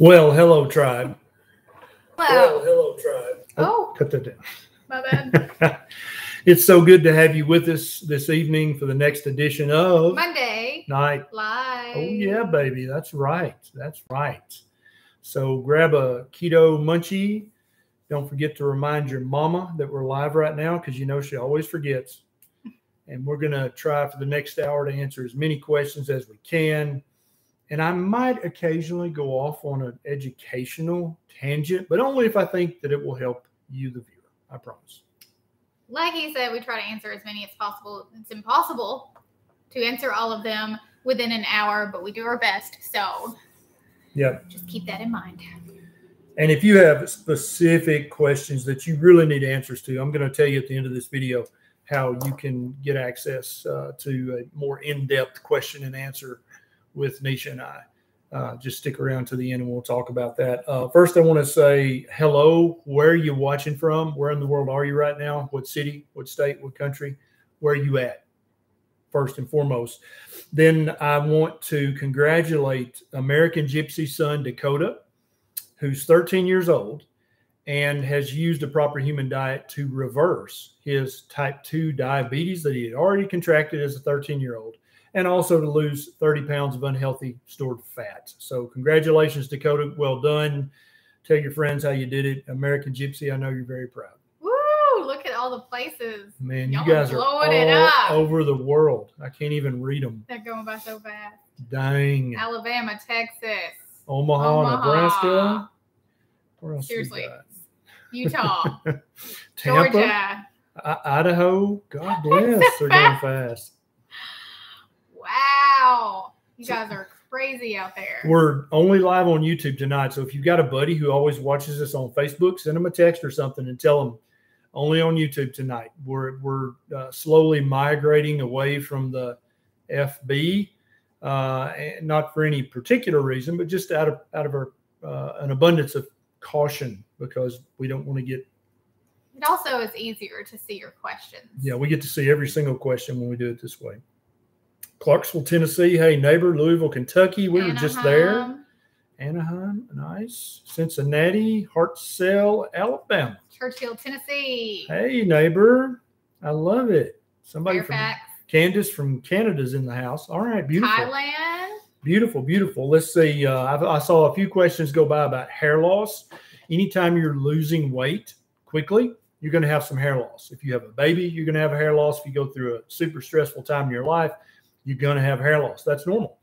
Well, hello, tribe. Wow. hello, tribe. Oh. oh. cut that down. My bad. it's so good to have you with us this evening for the next edition of Monday Night. live. Oh, yeah, baby. That's right. That's right. So grab a keto munchie. Don't forget to remind your mama that we're live right now because you know she always forgets. And we're going to try for the next hour to answer as many questions as we can. And I might occasionally go off on an educational tangent, but only if I think that it will help you, the viewer. I promise. Like he said, we try to answer as many as possible. It's impossible to answer all of them within an hour, but we do our best. So Yep. just keep that in mind. And if you have specific questions that you really need answers to, I'm going to tell you at the end of this video how you can get access uh, to a more in-depth question and answer with Neisha and I. Uh, just stick around to the end and we'll talk about that. Uh, first, I want to say hello. Where are you watching from? Where in the world are you right now? What city? What state? What country? Where are you at? First and foremost. Then I want to congratulate American Gypsy son Dakota, who's 13 years old and has used a proper human diet to reverse his type 2 diabetes that he had already contracted as a 13 year old and also to lose 30 pounds of unhealthy stored fat. So, congratulations, Dakota. Well done. Tell your friends how you did it. American Gypsy, I know you're very proud. Woo! Look at all the places. Man, Y'all you guys are blowing it all up. over the world. I can't even read them. They're going by so fast. Dang. Alabama, Texas, Omaha, Omaha. Nebraska. Where else Seriously. Utah, Tampa, Georgia. I- Idaho. God bless. They're going fast. Wow. You guys are crazy out there. We're only live on YouTube tonight. So if you've got a buddy who always watches us on Facebook, send them a text or something and tell them only on YouTube tonight. We're we're uh, slowly migrating away from the FB, uh, and not for any particular reason, but just out of out of our, uh, an abundance of caution because we don't want to get It also is easier to see your questions. yeah we get to see every single question when we do it this way. Clarksville, Tennessee. Hey, neighbor, Louisville, Kentucky. We were just there. Anaheim, Anaheim, nice. Cincinnati, Hartselle, Alabama. Churchill, Tennessee. Hey, neighbor. I love it. Somebody Fairfax, from Candace from Canada's in the house. All right, beautiful. Thailand. Beautiful, beautiful. Let's see. Uh, I, I saw a few questions go by about hair loss. Anytime you're losing weight quickly, you're going to have some hair loss. If you have a baby, you're going to have a hair loss. If you go through a super stressful time in your life, you're going to have hair loss. That's normal.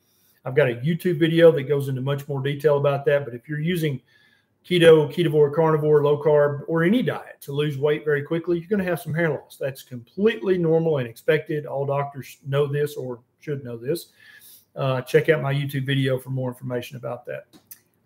I've got a YouTube video that goes into much more detail about that. But if you're using keto, ketovore, carnivore, low carb, or any diet to lose weight very quickly, you're going to have some hair loss. That's completely normal and expected. All doctors know this or should know this. Uh, check out my YouTube video for more information about that.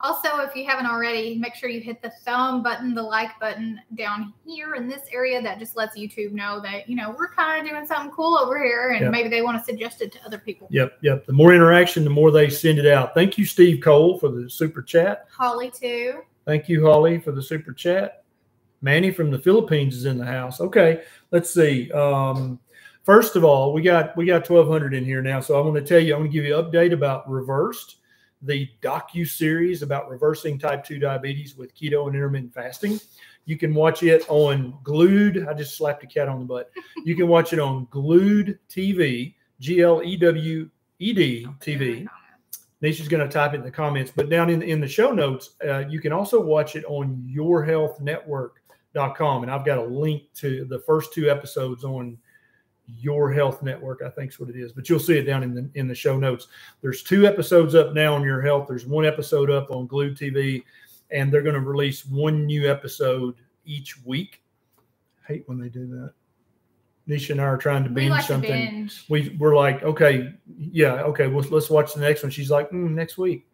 Also, if you haven't already, make sure you hit the thumb button, the like button down here in this area. That just lets YouTube know that, you know, we're kind of doing something cool over here and Yeah. maybe they want to suggest it to other people. Yep, yep. The more interaction, the more they send it out. Thank you, Steve Cole, for the super chat. Holly, too. Thank you, Holly, for the super chat. Manny from the Philippines is in the house. Okay, let's see. Um, first of all, we got we got twelve hundred in here now, so I want to tell you, I'm going to give you an update about reversed, the docu series about reversing type two diabetes with keto and intermittent fasting. You can watch it on Glewed. I just slapped a cat on the butt. You can watch it on Glewed TV, G L E W E D TV. Neisha's going to type it in the comments, but down in, in the show notes, uh, you can also watch it on yurhealthnetwork.com. And I've got a link to the first two episodes on Your Health Network, I think is what it is, but you'll see it down in the, in the show notes. There's two episodes up now on Your Health. There's one episode up on Glewed TV, and they're going to release one new episode each week. I hate when they do that. Neisha and I are trying to We binge like to something binge. we we're like, okay, yeah, okay, well, let's watch the next one. She's like, mm, next week.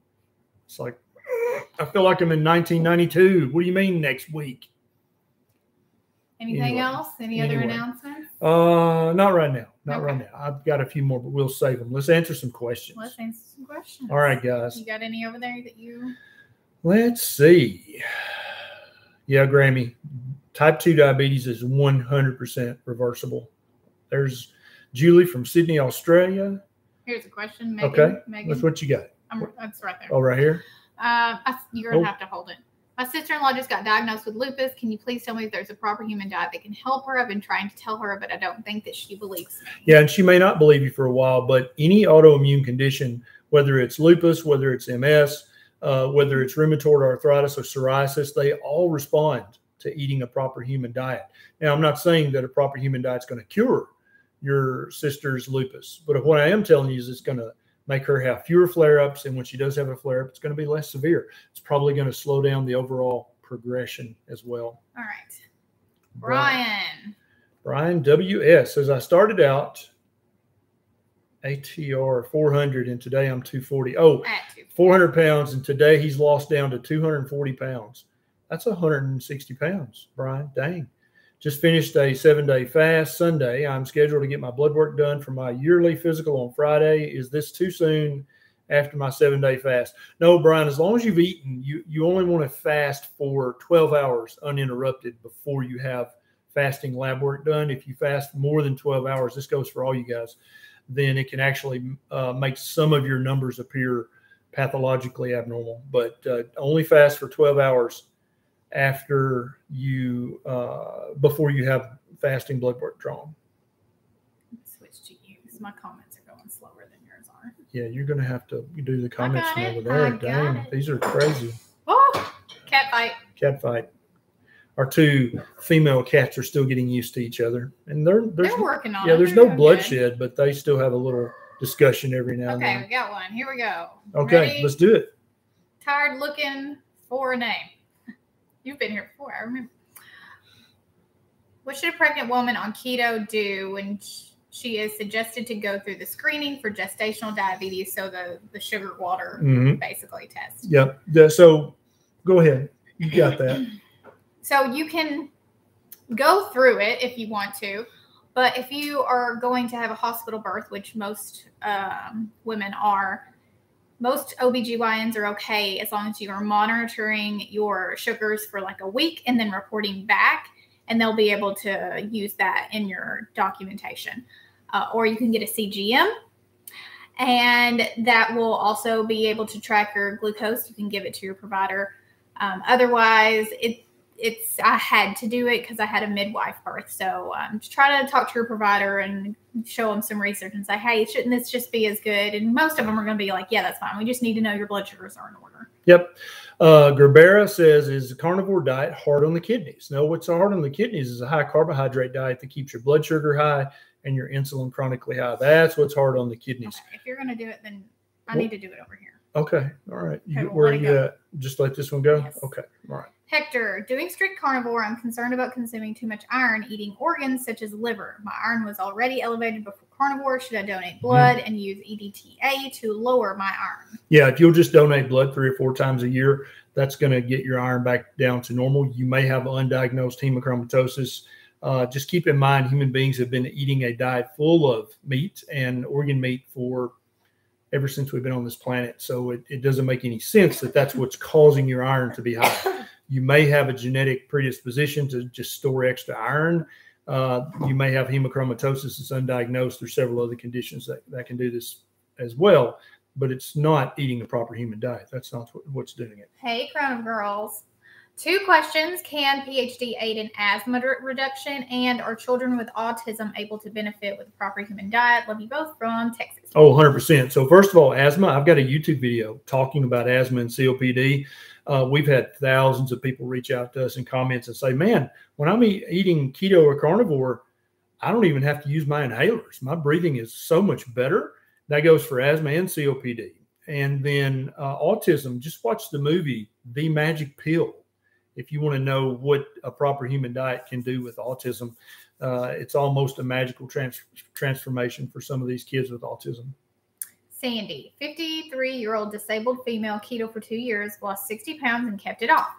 It's like, "Mm, I feel like I'm in 1992. What do you mean next week? Anything Anyway. else? Any other announcements? Uh, not right now, not right now. I've got a few more, but we'll save them. Let's answer some questions. Let's answer some questions. All right, guys. You got any over there that you? Let's see. Yeah, Grammy. Type 2 diabetes is 100% reversible. There's Julie from Sydney, Australia. Here's a question. Megan, Okay, Megan. That's what you got. I'm, that's right there. Oh, right here. Um, I, you're gonna Oh. have to hold it. My sister-in-law just got diagnosed with lupus. Can you please tell me if there's a proper human diet that can help her? I've been trying to tell her, but I don't think that she believes me. Yeah, and she may not believe you for a while, but any autoimmune condition, whether it's lupus, whether it's MS, uh, whether it's rheumatoid arthritis or psoriasis, they all respond to eating a proper human diet. Now, I'm not saying that a proper human diet is going to cure your sister's lupus, but what I am telling you is it's going to make her have fewer flare ups. And when she does have a flare up, it's going to be less severe. It's probably going to slow down the overall progression as well. All right, Brian. Brian WS As I started out ATR 400 and today I'm 240. Oh, 400 pounds and today he's lost down to 240 pounds. That's 160 pounds, Brian. Dang. Just finished a seven day fast Sunday. I'm scheduled to get my blood work done for my yearly physical on Friday. Is this too soon after my seven day fast? No, Brian, as long as you've eaten, you, you only want to fast for 12 hours uninterrupted before you have fasting lab work done. If you fast more than 12 hours, this goes for all you guys, then it can actually uh, make some of your numbers appear pathologically abnormal. But uh, only fast for 12 hours after you, uh, before you have fasting blood work drawn. Switch to you because my comments are going slower than yours are. Yeah, you're going to have to do the comments from over there. I Dang, it. these are crazy. Oh, cat fight. Cat fight. Our two female cats are still getting used to each other, and they're They're working on yeah, it. there's They're no bloodshed, but they still have a little discussion every now good. and Okay, then. we got one. Here we go. Okay, Ready? let's do it. Tired looking for a name. You've been here before, I remember. What should a pregnant woman on keto do when she is suggested to go through the screening for gestational diabetes? So the the sugar water hmm basically test. Yep. Yeah, so go ahead. You got that. So you can go through it if you want to, but if you are going to have a hospital birth, which most um, women are, most OBGYNs are okay as long as you are monitoring your sugars for like a week and then reporting back, and they'll be able to use that in your documentation. Uh, or you can get a CGM, and that will also be able to track your glucose. You can give it to your provider. Um, otherwise, it it's I had to do it because I had a midwife birth. So um, just try to talk to your provider and show them some research and say, hey, shouldn't this just be as good? And most of them are going to be like, yeah, that's fine. We just need to know your blood sugars are in order. Yep. Uh, Gerbera says, is the carnivore diet hard on the kidneys? No, what's hard on the kidneys is a high carbohydrate diet that keeps your blood sugar high and your insulin chronically high. That's what's hard on the kidneys. Okay, if you're going to do it, then I Well- need to do it over here. Okay. All right. You, well, where are you go. at? Just let this one go? Yes. Okay. All right. Hector, doing strict carnivore, I'm concerned about consuming too much iron, eating organs such as liver. My iron was already elevated before carnivore. Should I donate blood and use EDTA to lower my iron? Yeah, if you'll just donate blood three or four times a year, that's going to get your iron back down to normal. You may have undiagnosed hemochromatosis. Uh, just keep in mind, human beings have been eating a diet full of meat and organ meat for ever since we've been on this planet. So it, it doesn't make any sense that that's what's causing your iron to be high. You may have a genetic predisposition to just store extra iron. Uh, you may have hemochromatosis that's undiagnosed. There's several other conditions that, that can do this as well but it's not eating a proper human diet. That's not what, what's doing it. Hey, Crown of Girls. Two questions. Can PhD aid in asthma reduction? And are children with autism able to benefit with a proper human diet? Love you both from Texas. Oh, 100%. So, first of all, asthma, I've got a YouTube video talking about asthma and COPD. Uh, we've had thousands of people reach out to us in comments and say, man, when I'm eat, eating keto or carnivore, I don't even have to use my inhalers. My breathing is so much better. That goes for asthma and COPD. And then uh, autism, just watch the movie The Magic Pill. If you want to know what a proper human diet can do with autism, uh, it's almost a magical trans- transformation for some of these kids with autism. Sandy, 53 year old disabled female, keto for two years, lost 60 pounds and kept it off.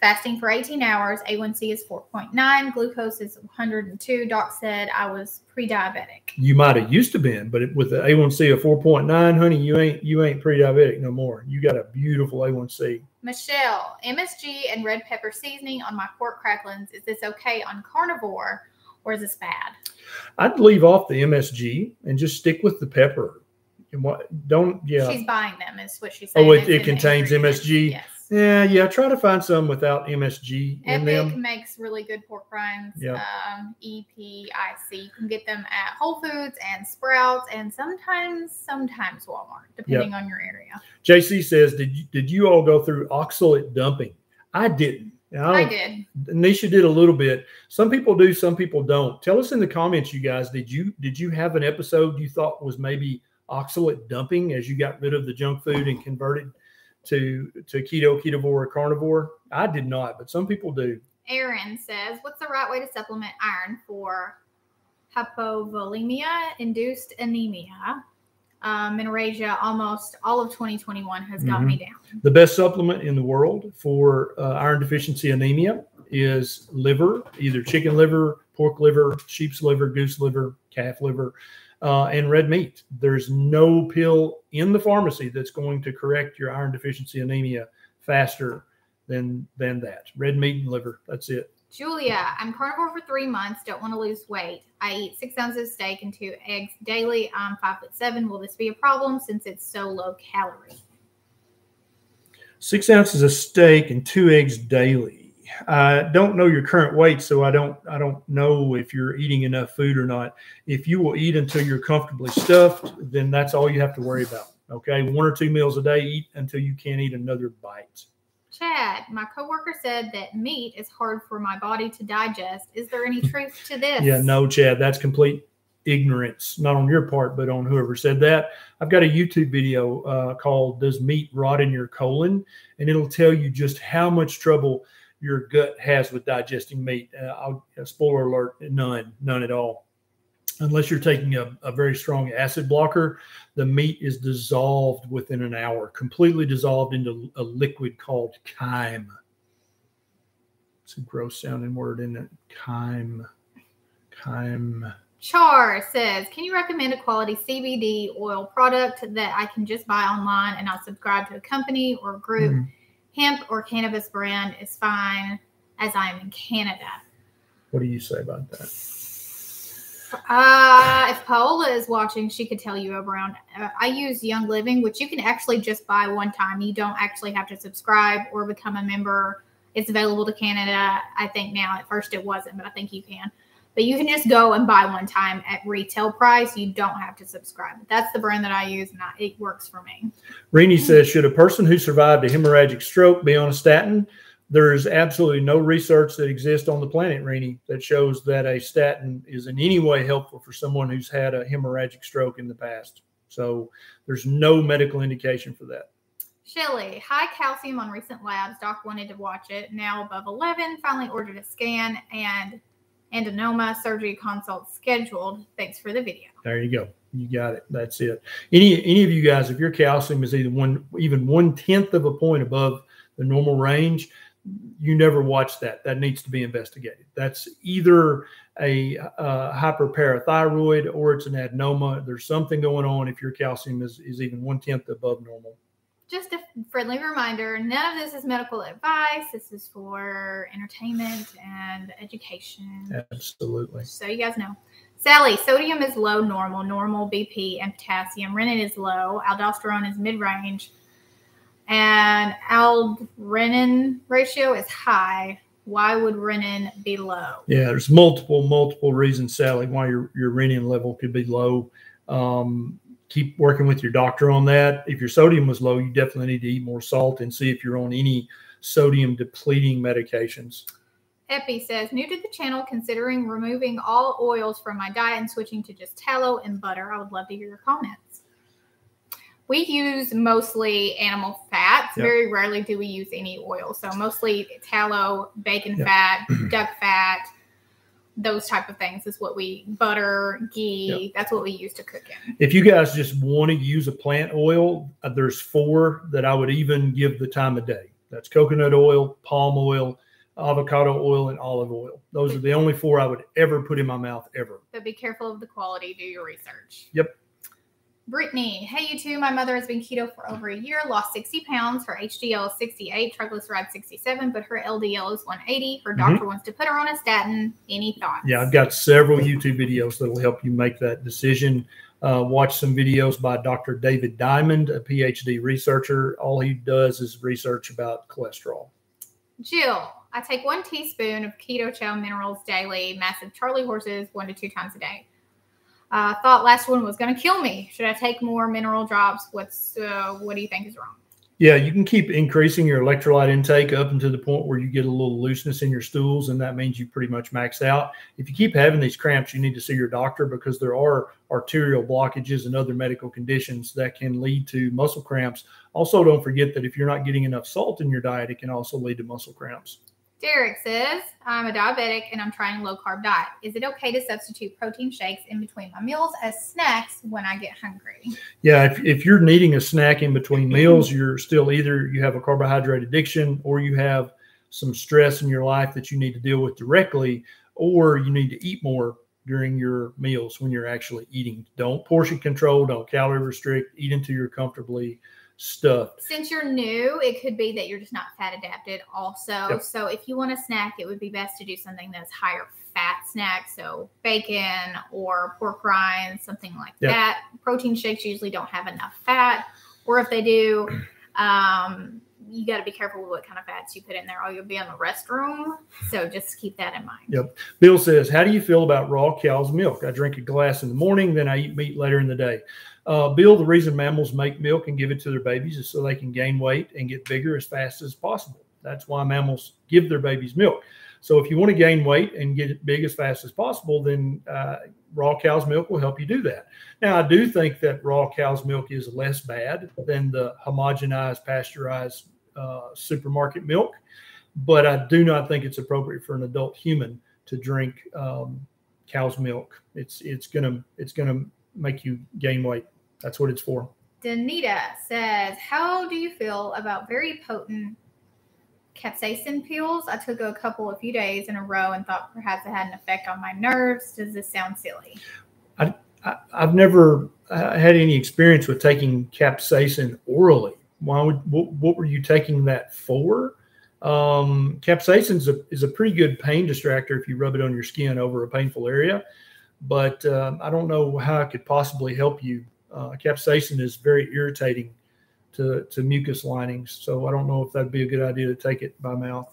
Fasting for 18 hours, A1C is 4.9, glucose is 102. Doc said I was pre diabetic. You might have used to been, but it, with the A1C of 4.9, honey, you ain't you ain't pre-diabetic no more. You got a beautiful A1C. Michelle, MSG and red pepper seasoning on my pork cracklings. Is this okay on carnivore or is this bad? I'd leave off the MSG and just stick with the pepper. And what? Don't yeah. She's buying them, is what she's saying. Oh, it, it contains. MSG. Yes. Yeah, yeah. Try to find some without MSG in Epic them. makes really good pork rinds. Yep. Um, EPIC. You can get them at Whole Foods and Sprouts, and sometimes, sometimes Walmart, depending on your area. JC says, did you, did you all go through oxalate dumping? I didn't. And I did. Neisha did a little bit. Some people do, some people don't. Tell us in the comments, you guys. Did you did you have an episode you thought was maybe oxalate dumping as you got rid of the junk food and converted to to keto, ketovore, or carnivore? I did not, but some people do. Aaron says, "What's the right way to supplement iron for hypovolemia induced anemia?" Um, menorrhagia. Almost all of 2021 has got Mhm. me down. The best supplement in the world for uh, iron deficiency anemia is liver, either chicken liver, pork liver, sheep's liver, goose liver, calf liver, uh, and red meat. There's no pill in the pharmacy that's going to correct your iron deficiency anemia faster than than that. Red meat and liver. That's it. Julia, I'm carnivore for three months. Don't want to lose weight. I eat six ounces of steak and two eggs daily. I'm five foot seven. Will this be a problem since it's so low calorie? Six ounces of steak and two eggs daily. I don't know your current weight, so I don't I don't know if you're eating enough food or not. If you will eat until you're comfortably stuffed, then that's all you have to worry about. Okay, one or two meals a day. Eat until you can't eat another bite. Chad, my coworker said that meat is hard for my body to digest. Is there any truth to this? Yeah, no, Chad, that's complete ignorance, not on your part, but on whoever said that. I've got a YouTube video uh, called "Does Meat Rot in Your Colon?" and it'll tell you just how much trouble your gut has with digesting meat. Uh, I'll, uh, spoiler alert: none, none at all. Unless you're taking a, a very strong acid blocker, the meat is dissolved within an hour, completely dissolved into a liquid called chyme. It's a gross sounding word, isn't it? Chyme. Chyme. Char says, Can you recommend a quality CBD oil product that I can just buy online and not subscribe to a company or group? Mhm. Hemp or cannabis brand is fine as I am in Canada. What do you say about that? Uh, if Paola is watching, she could tell you around. Uh, I use Young Living, which you can actually just buy one time. You don't actually have to subscribe or become a member. It's available to Canada. I think now. At first, it wasn't, but I think you can. But you can just go and buy one time at retail price. You don't have to subscribe. That's the brand that I use, and I, it works for me. Rini says, should a person who survived a hemorrhagic stroke be on a statin? There is absolutely no research that exists on the planet, Rini, that shows that a statin is in any way helpful for someone who's had a hemorrhagic stroke in the past. So there's no medical indication for that. Shelly, high calcium on recent labs. Doc wanted to watch it. Now above 11. Finally ordered a scan and adenoma surgery consult scheduled. Thanks for the video. There you go. You got it. That's it. Any any of you guys, if your calcium is either one even one tenth of a point above the normal range, you never watch that. That needs to be investigated. That's either a hyperparathyroid or it's an adenoma. There's something going on if your calcium is, is even one tenth above normal. Just a friendly reminder none of this is medical advice. This is for entertainment and education. Absolutely. So you guys know. Sally, sodium is low normal, normal BP and potassium. Renin is low, aldosterone is mid range, and aldrenin ratio is high. Why would renin be low? Yeah, there's multiple, multiple reasons, Sally, why your, your renin level could be low. Um, keep working with your doctor on that. If your sodium was low, you definitely need to eat more salt and see if you're on any sodium depleting medications. Epi says, new to the channel, considering removing all oils from my diet and switching to just tallow and butter. I would love to hear your comments. We use mostly animal fats. Yep. Very rarely do we use any oil. So mostly tallow, bacon Yep. fat, duck fat, those type of things is what we butter, ghee. That's what we use to cook in. If you guys just want to use a plant oil, uh, there's four that I would even give the time of day. That's coconut oil, palm oil, avocado oil, and olive oil. Those are the only four I would ever put in my mouth ever. But be careful of the quality. Do your research. Yep. Brittany, hey you two. My mother has been keto for over a year, lost 60 pounds. Her HDL is 68, triglyceride 67, but her LDL is 180. Her doctor wants to put her on a statin. Any thoughts? Yeah, I've got several YouTube videos that will help you make that decision. Uh, watch some videos by Dr. David Diamond, a PhD researcher. All he does is research about cholesterol. Jill, I take one teaspoon of keto chow minerals daily, massive Charlie horses one to two times a day. I uh, thought last one was going to kill me. Should I take more mineral drops? What's uh, what do you think is wrong? Yeah, you can keep increasing your electrolyte intake up until the point where you get a little looseness in your stools, and that means you pretty much max out. If you keep having these cramps, you need to see your doctor because there are arterial blockages and other medical conditions that can lead to muscle cramps. Also, don't forget that if you're not getting enough salt in your diet, it can also lead to muscle cramps. Derek says, I'm a diabetic and I'm trying low carb diet. Is it okay to substitute protein shakes in between my meals as snacks when I get hungry? Yeah, if, if you're needing a snack in between meals, you're still either you have a carbohydrate addiction or you have some stress in your life that you need to deal with directly, or you need to eat more during your meals when you're actually eating. Don't portion control, don't calorie restrict, eat until you're comfortably stuff. Since you're new, it could be that you're just not fat adapted also. Yep. So if you want a snack, it would be best to do something that's higher fat snack. So bacon or pork rinds, something like yep. that. Protein shakes usually don't have enough fat. Or if they do, um, you got to be careful with what kind of fats you put in there, or you'll be in the restroom. So just keep that in mind. Yep. Bill says, How do you feel about raw cow's milk? I drink a glass in the morning, then I eat meat later in the day. Uh, Bill, the reason mammals make milk and give it to their babies is so they can gain weight and get bigger as fast as possible. That's why mammals give their babies milk. So if you want to gain weight and get big as fast as possible, then uh, raw cow's milk will help you do that. Now, I do think that raw cow's milk is less bad than the homogenized, pasteurized uh, supermarket milk, but I do not think it's appropriate for an adult human to drink um, cow's milk. It's it's gonna it's gonna make you gain weight. That's what it's for. Danita says, How do you feel about very potent capsaicin pills? I took a couple a few days in a row and thought perhaps it had an effect on my nerves. Does this sound silly? I, I, have never uh, had any experience with taking capsaicin orally. Why would what, what were you taking that for? Um, capsaicin is a, is a pretty good pain distractor if you rub it on your skin over a painful area, but uh, I don't know how it could possibly help you uh, capsaicin is very irritating to, to mucus linings. So I don't know if that'd be a good idea to take it by mouth.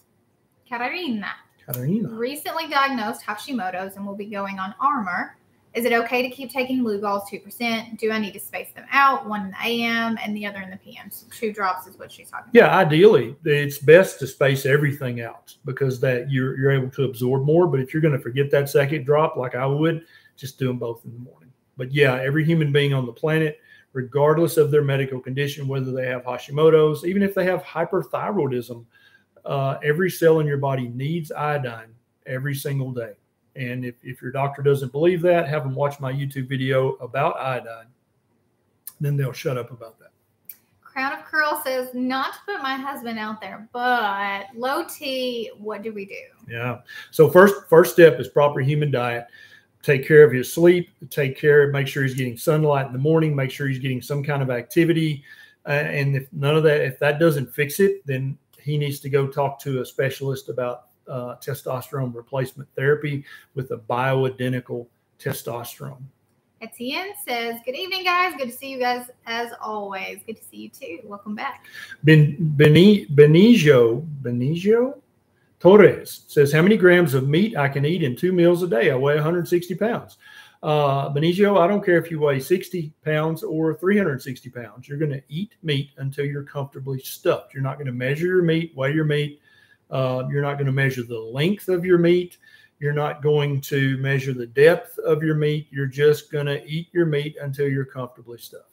Katarina. Katarina. Recently diagnosed Hashimoto's and will be going on Armour. Is it okay to keep taking Lugol's 2%? Do I need to space them out, one in the AM and the other in the PM? So two drops is what she's talking yeah, about. Yeah, ideally, it's best to space everything out because that you're, you're able to absorb more. But if you're going to forget that second drop, like I would, just do them both in the morning. But yeah, every human being on the planet, regardless of their medical condition, whether they have Hashimoto's, even if they have hyperthyroidism, uh, every cell in your body needs iodine every single day. And if, if your doctor doesn't believe that, have them watch my YouTube video about iodine. Then they'll shut up about that. Crown of Curl says, not to put my husband out there, but low T, what do we do? Yeah. So first first step is proper human diet take care of his sleep, take care, make sure he's getting sunlight in the morning, make sure he's getting some kind of activity. Uh, and if none of that, if that doesn't fix it, then he needs to go talk to a specialist about uh, testosterone replacement therapy with a bioidentical testosterone. Etienne says, Good evening, guys. Good to see you guys as always. Good to see you too. Welcome back. Ben, Beni, Benigio, Benigio Torres says, How many grams of meat I can eat in two meals a day? I weigh 160 pounds. Uh, Benigio, I don't care if you weigh 60 pounds or 360 pounds. You're going to eat meat until you're comfortably stuffed. You're not going to measure your meat, weigh your meat. Uh, you're not going to measure the length of your meat. You're not going to measure the depth of your meat. You're just going to eat your meat until you're comfortably stuffed.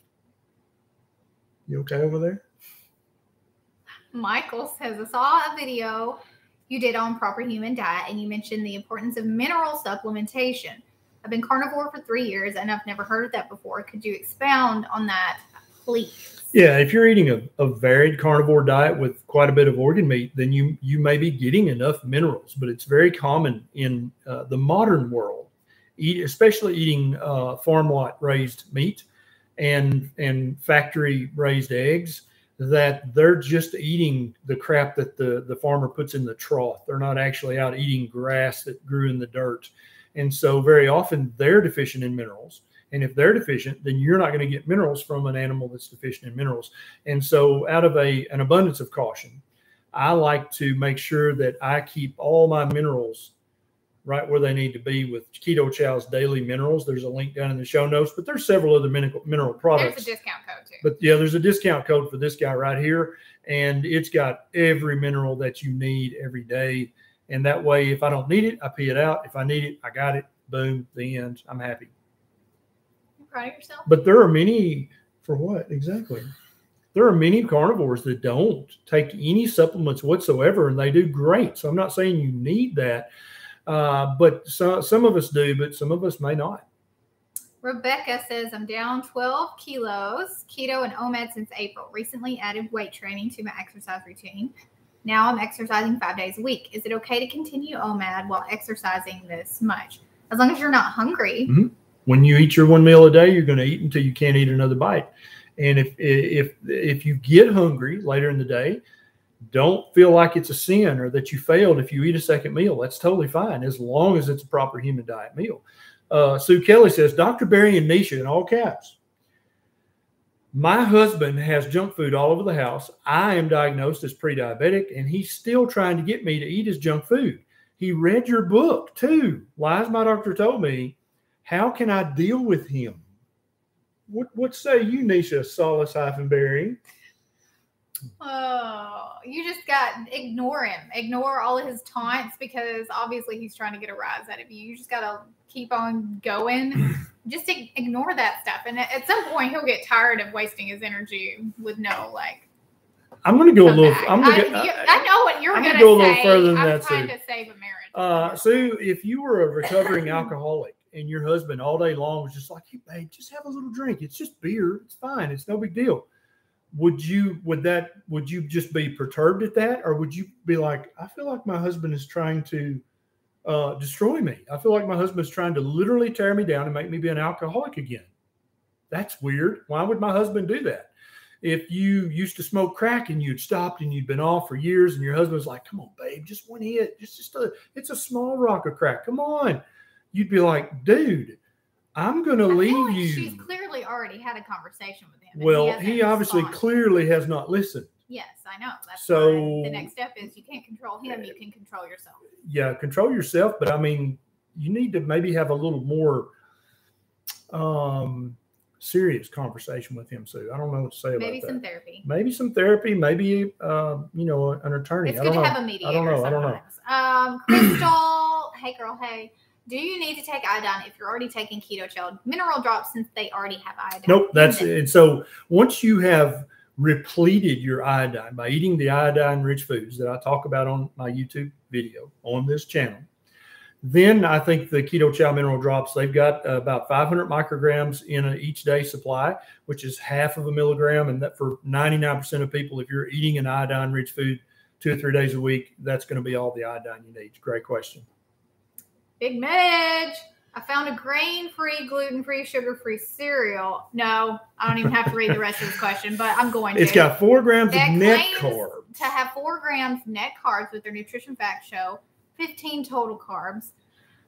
You okay over there? Michael says, I saw a video you did on proper human diet and you mentioned the importance of mineral supplementation. I've been carnivore for three years and I've never heard of that before. Could you expound on that, please? Yeah, if you're eating a, a varied carnivore diet with quite a bit of organ meat, then you you may be getting enough minerals. But it's very common in uh, the modern world, eat, especially eating uh, farm lot raised meat and and factory raised eggs that they're just eating the crap that the, the farmer puts in the trough. They're not actually out eating grass that grew in the dirt. And so very often they're deficient in minerals. And if they're deficient, then you're not going to get minerals from an animal that's deficient in minerals. And so, out of a an abundance of caution, I like to make sure that I keep all my minerals right where they need to be with Keto Chow's daily minerals. There's a link down in the show notes, but there's several other mineral, mineral products. There's a discount code too. But yeah, there's a discount code for this guy right here, and it's got every mineral that you need every day. And that way, if I don't need it, I pee it out. If I need it, I got it. Boom, the end. I'm happy. You proud of yourself? But there are many for what exactly? There are many carnivores that don't take any supplements whatsoever, and they do great. So I'm not saying you need that, uh, but so, some of us do, but some of us may not. Rebecca says, I'm down 12 kilos, keto and OMAD since April. Recently added weight training to my exercise routine. Now I'm exercising five days a week. Is it okay to continue OMAD while exercising this much? As long as you're not hungry. Mm-hmm. When you eat your one meal a day, you're going to eat until you can't eat another bite. And if if if you get hungry later in the day, don't feel like it's a sin or that you failed if you eat a second meal. That's totally fine as long as it's a proper human diet meal. Uh, Sue Kelly says, Dr. Berry and Neisha in all caps. My husband has junk food all over the house. I am diagnosed as pre diabetic, and he's still trying to get me to eat his junk food. He read your book too. Lies my doctor told me. How can I deal with him? What what say you, Neisha Salas hyphen Berry? Oh, you just got ignore him. Ignore all of his taunts because obviously he's trying to get a rise out of you. You just gotta keep on going. just ignore that stuff, and at some point he'll get tired of wasting his energy with no like. I'm gonna go a little. I'm gonna. I, go, you, I know what you're I'm gonna, gonna go a little say. further than I'm that, trying Sue. to save a marriage. Uh, Sue, if you were a recovering alcoholic and your husband all day long was just like, "Hey, babe, just have a little drink. It's just beer. It's fine. It's no big deal." Would you? Would that? Would you just be perturbed at that, or would you be like, "I feel like my husband is trying to uh, destroy me. I feel like my husband is trying to literally tear me down and make me be an alcoholic again." That's weird. Why would my husband do that? If you used to smoke crack and you'd stopped and you'd been off for years, and your husband's like, "Come on, babe, just one hit, just just a, it's a small rock of crack. Come on," you'd be like, "Dude, I'm going to leave like you." She's clearly already had a conversation with him. well, hasn't he obviously responded. clearly has not listened. Yes, I know. That's So- the next step is you can't control him. You can control yourself. Yeah, control yourself, but I mean, you need to maybe have a little more um serious conversation with him. So I don't know what to say about Maybe some therapy. Maybe some therapy, maybe uh, you know, an attorney. It's I good don't to know. have a mediator. I don't know. I don't know. Um, Crystal, hey girl, hey. Do you need to take iodine if you're already taking keto chow mineral drops since they already have iodine? Nope, that's them? and so once you have repleted your iodine by eating the iodine rich foods that I talk about on my YouTube video on this channel, then I think the keto chow mineral drops they've got about 500 micrograms in a each day supply, which is half of a milligram, and that for 99% of people, if you're eating an iodine rich food two or three days a week, that's going to be all the iodine you need. Great question. Big Midge. I found a grain-free, gluten-free, sugar-free cereal. No, I don't even have to read the rest of this question, but I'm going to. It's got four grams That of net carbs. to have four grams net carbs with their nutrition fact show, 15 total carbs.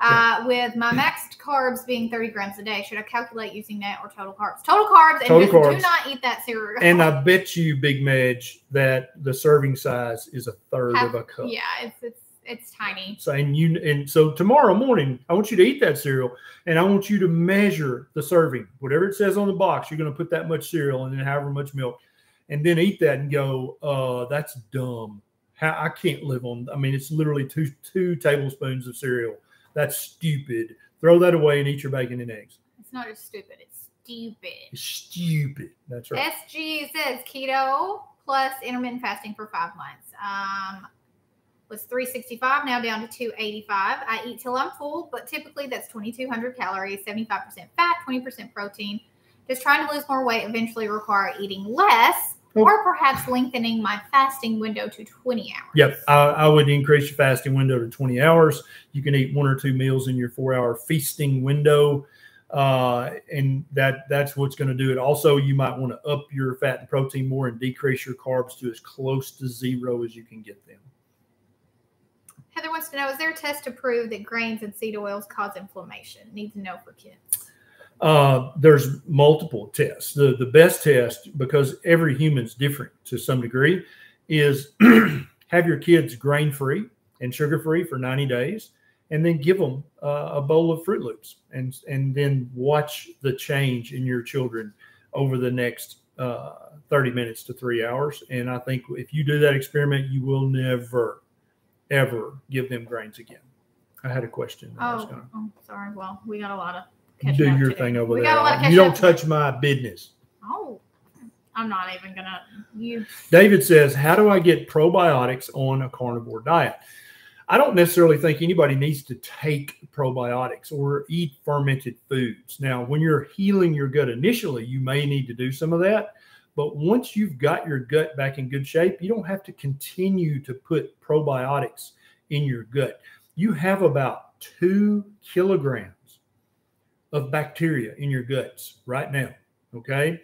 Uh, with my maxed carbs being 30 grams a day, should I calculate using net or total carbs? Total carbs, and Total just carbs. do not eat that cereal. And I bet you, Big Midge, that the serving size is a third of a cup. yeah, it's it's it's tiny. So and you and so tomorrow morning, I want you to eat that cereal, and I want you to measure the serving. Whatever it says on the box, you're going to put that much cereal and then however much milk, and then eat that and go, "Uh, that's dumb. How I can't live on. I mean, it's literally two two tablespoons of cereal. That's stupid. Throw that away and eat your bacon and eggs. It's not just stupid, it's stupid. It's stupid. That's right. SG says keto plus intermittent fasting for five months. Um, was 365 now down to 285. I eat till I'm full, but typically that's 2,200 calories, 75% fat, 20% protein. Does trying to lose more weight eventually require eating less, Oh. or perhaps lengthening my fasting window to 20 hours? Yep, I, I would increase your fasting window to 20 hours. You can eat one or two meals in your four-hour feasting window, uh, and that that's what's going to do it. Also, you might want to up your fat and protein more and decrease your carbs to as close to zero as you can get them. Heather wants to know: Is there a test to prove that grains and seed oils cause inflammation? Need to know for kids. Uh, there's multiple tests. The the best test, because every human's different to some degree, is have your kids grain free and sugar free for 90 days, and then give them uh, a bowl of Fruit Loops, and and then watch the change in your children over the next uh, 30 minutes to three hours. And I think if you do that experiment, you will never, ever give them grains again. I had a question. Oh, gonna, oh, sorry. Well, we got a lot of do your today. thing over we there. Got a lot of you don't today. touch my business. Oh, I'm not even gonna. You. David says, "How do I get probiotics on a carnivore diet?" I don't necessarily think anybody needs to take probiotics or eat fermented foods. Now, when you're healing your gut initially, you may need to do some of that. But once you've got your gut back in good shape, you don't have to continue to put probiotics in your gut. You have about two kilograms of bacteria in your guts right now. Okay.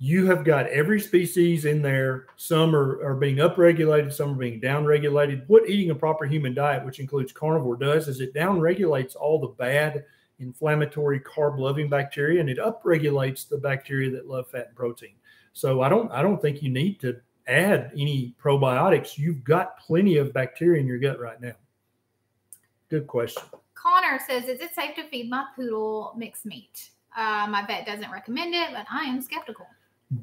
You have got every species in there. Some are, are being upregulated, some are being downregulated. What eating a proper human diet, which includes carnivore, does is it downregulates all the bad inflammatory carb loving bacteria and it upregulates the bacteria that love fat and protein. So I don't I don't think you need to add any probiotics. You've got plenty of bacteria in your gut right now. Good question. Connor says, "Is it safe to feed my poodle mixed meat? Uh, my vet doesn't recommend it, but I am skeptical."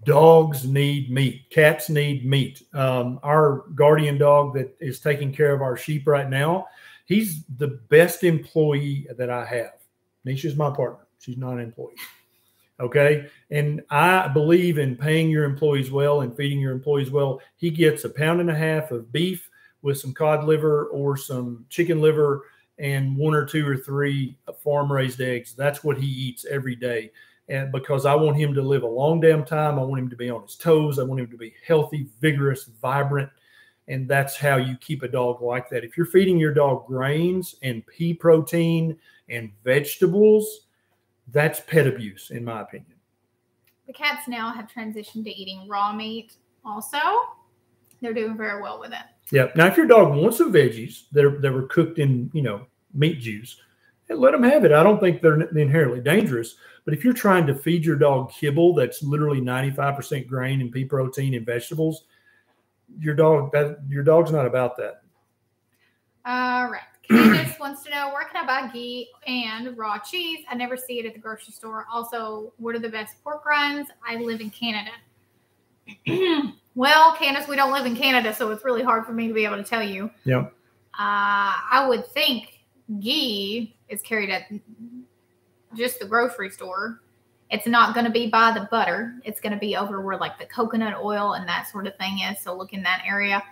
Dogs need meat. Cats need meat. Um, our guardian dog that is taking care of our sheep right now, he's the best employee that I have. Neisha's my partner. She's not an employee. Okay. And I believe in paying your employees well and feeding your employees well. He gets a pound and a half of beef with some cod liver or some chicken liver and one or two or three farm raised eggs. That's what he eats every day. And because I want him to live a long damn time, I want him to be on his toes. I want him to be healthy, vigorous, vibrant. And that's how you keep a dog like that. If you're feeding your dog grains and pea protein and vegetables, that's pet abuse, in my opinion. The cats now have transitioned to eating raw meat. Also, they're doing very well with it. Yeah. Now, if your dog wants some veggies that are that were cooked in, you know, meat juice, let them have it. I don't think they're inherently dangerous. But if you're trying to feed your dog kibble that's literally 95% grain and pea protein and vegetables, your dog that your dog's not about that. All right. Candace wants to know where can I buy ghee and raw cheese? I never see it at the grocery store. Also, what are the best pork rinds? I live in Canada. well, Candace, we don't live in Canada, so it's really hard for me to be able to tell you. Yeah. Uh, I would think ghee is carried at just the grocery store. It's not going to be by the butter. It's going to be over where like the coconut oil and that sort of thing is. So look in that area.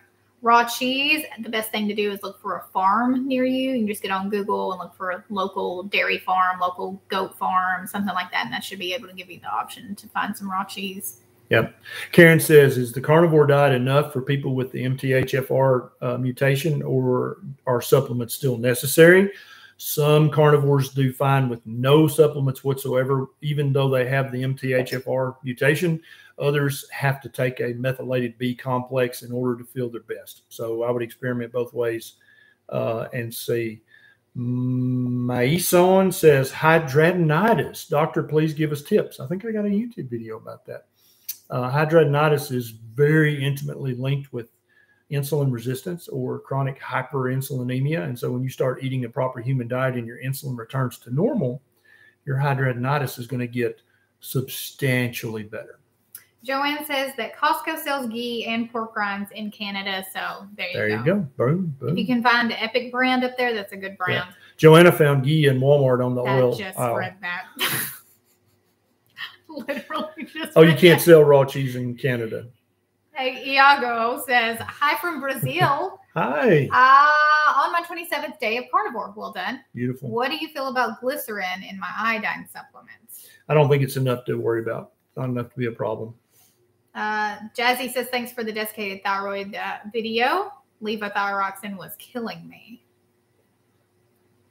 Raw cheese, the best thing to do is look for a farm near you. You can just get on Google and look for a local dairy farm, local goat farm, something like that. And that should be able to give you the option to find some raw cheese. Yep. Karen says, is the carnivore diet enough for people with the MTHFR uh, mutation or are supplements still necessary? Some carnivores do fine with no supplements whatsoever, even though they have the MTHFR mutation. Others have to take a methylated B complex in order to feel their best. So I would experiment both ways uh, and see. Maison says hidradenitis. Doctor, please give us tips. I think I got a YouTube video about that. Uh, hidradenitis is very intimately linked with insulin resistance or chronic hyperinsulinemia. And so when you start eating a proper human diet and your insulin returns to normal, your hidradenitis is going to get substantially better. Joanne says that Costco sells ghee and pork rinds in Canada. So there you there go. you go. Boom, boom. If you can find the Epic brand up there, that's a good brand. Yeah. Joanna found ghee in Walmart on the I oil. just aisle. read that. Literally just Oh, you can't that. sell raw cheese in Canada. Hey, Iago says, Hi from Brazil. Hi. uh, on my 27th day of carnivore. Well done. Beautiful. What do you feel about glycerin in my iodine supplements? I don't think it's enough to worry about. Not enough to be a problem. Uh, Jazzy says, Thanks for the desiccated thyroid uh, video. Levothyroxine was killing me.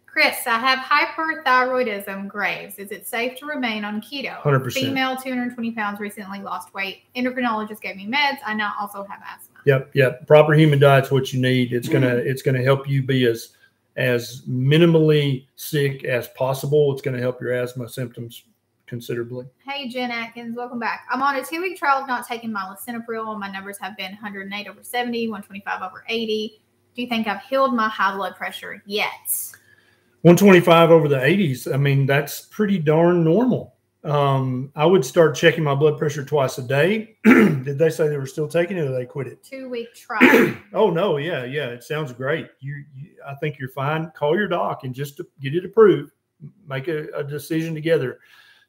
Chris, I have hyperthyroidism, Graves. Is it safe to remain on keto? 100%. Female, 220 pounds, recently lost weight. Endocrinologist gave me meds. I now also have asthma. Yep, yep. Proper human diet's what you need. It's gonna it's gonna help you be as as minimally sick as possible. It's gonna help your asthma symptoms considerably. Hey, Jen Atkins, welcome back. I'm on a two week trial of not taking my lisinopril. My numbers have been 108 over 70, 125 over 80. Do you think I've healed my high blood pressure yet? 125 over the 80s. I mean, that's pretty darn normal. Um, I would start checking my blood pressure twice a day. Did they say they were still taking it or they quit it? Two week trial. oh no, yeah, yeah. It sounds great. You, you, I think you're fine. Call your doc and just get it approved. Make a, a decision together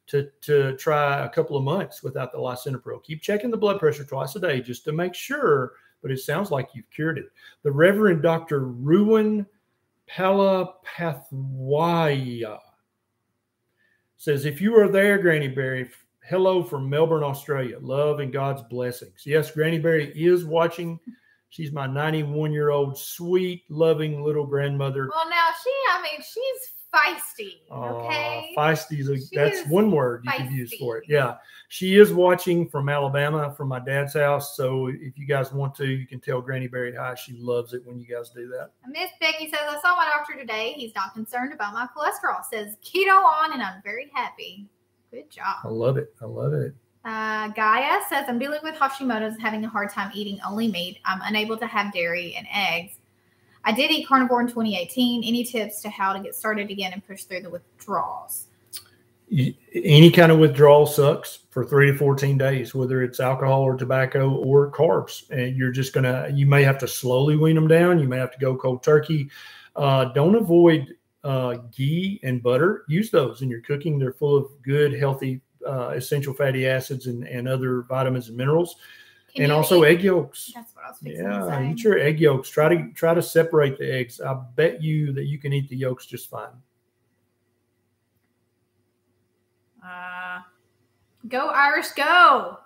to to try a couple of months without the lisinopril. Keep checking the blood pressure twice a day just to make sure. But it sounds like you've cured it. The Reverend Dr. Ruin Palapathwaya says, If you are there, Granny Berry, hello from Melbourne, Australia. Love and God's blessings. Yes, Granny Berry is watching. She's my 91 year old, sweet, loving little grandmother. Well, now she, I mean, she's feisty. Okay. Uh, feisty is a, that's one word you could use for it. Yeah. She is watching from Alabama from my dad's house. So if you guys want to, you can tell Granny Berry hi. She loves it when you guys do that. Miss Becky says, I saw my doctor today. He's not concerned about my cholesterol. Says keto on, and I'm very happy. Good job. I love it. I love it. Uh, Gaia says, I'm dealing with Hashimoto's having a hard time eating only meat. I'm unable to have dairy and eggs. I did eat carnivore in 2018. Any tips to how to get started again and push through the withdrawals? Any kind of withdrawal sucks for three to 14 days, whether it's alcohol or tobacco or carbs. And you're just going to, you may have to slowly wean them down. You may have to go cold turkey. Uh, don't avoid uh, ghee and butter. Use those in your cooking. They're full of good, healthy, uh, essential fatty acids and, and other vitamins and minerals. Can and also eat? egg yolks. That's what I was Yeah, eat your egg yolks. Try to try to separate the eggs. I bet you that you can eat the yolks just fine. Uh, go Irish, go!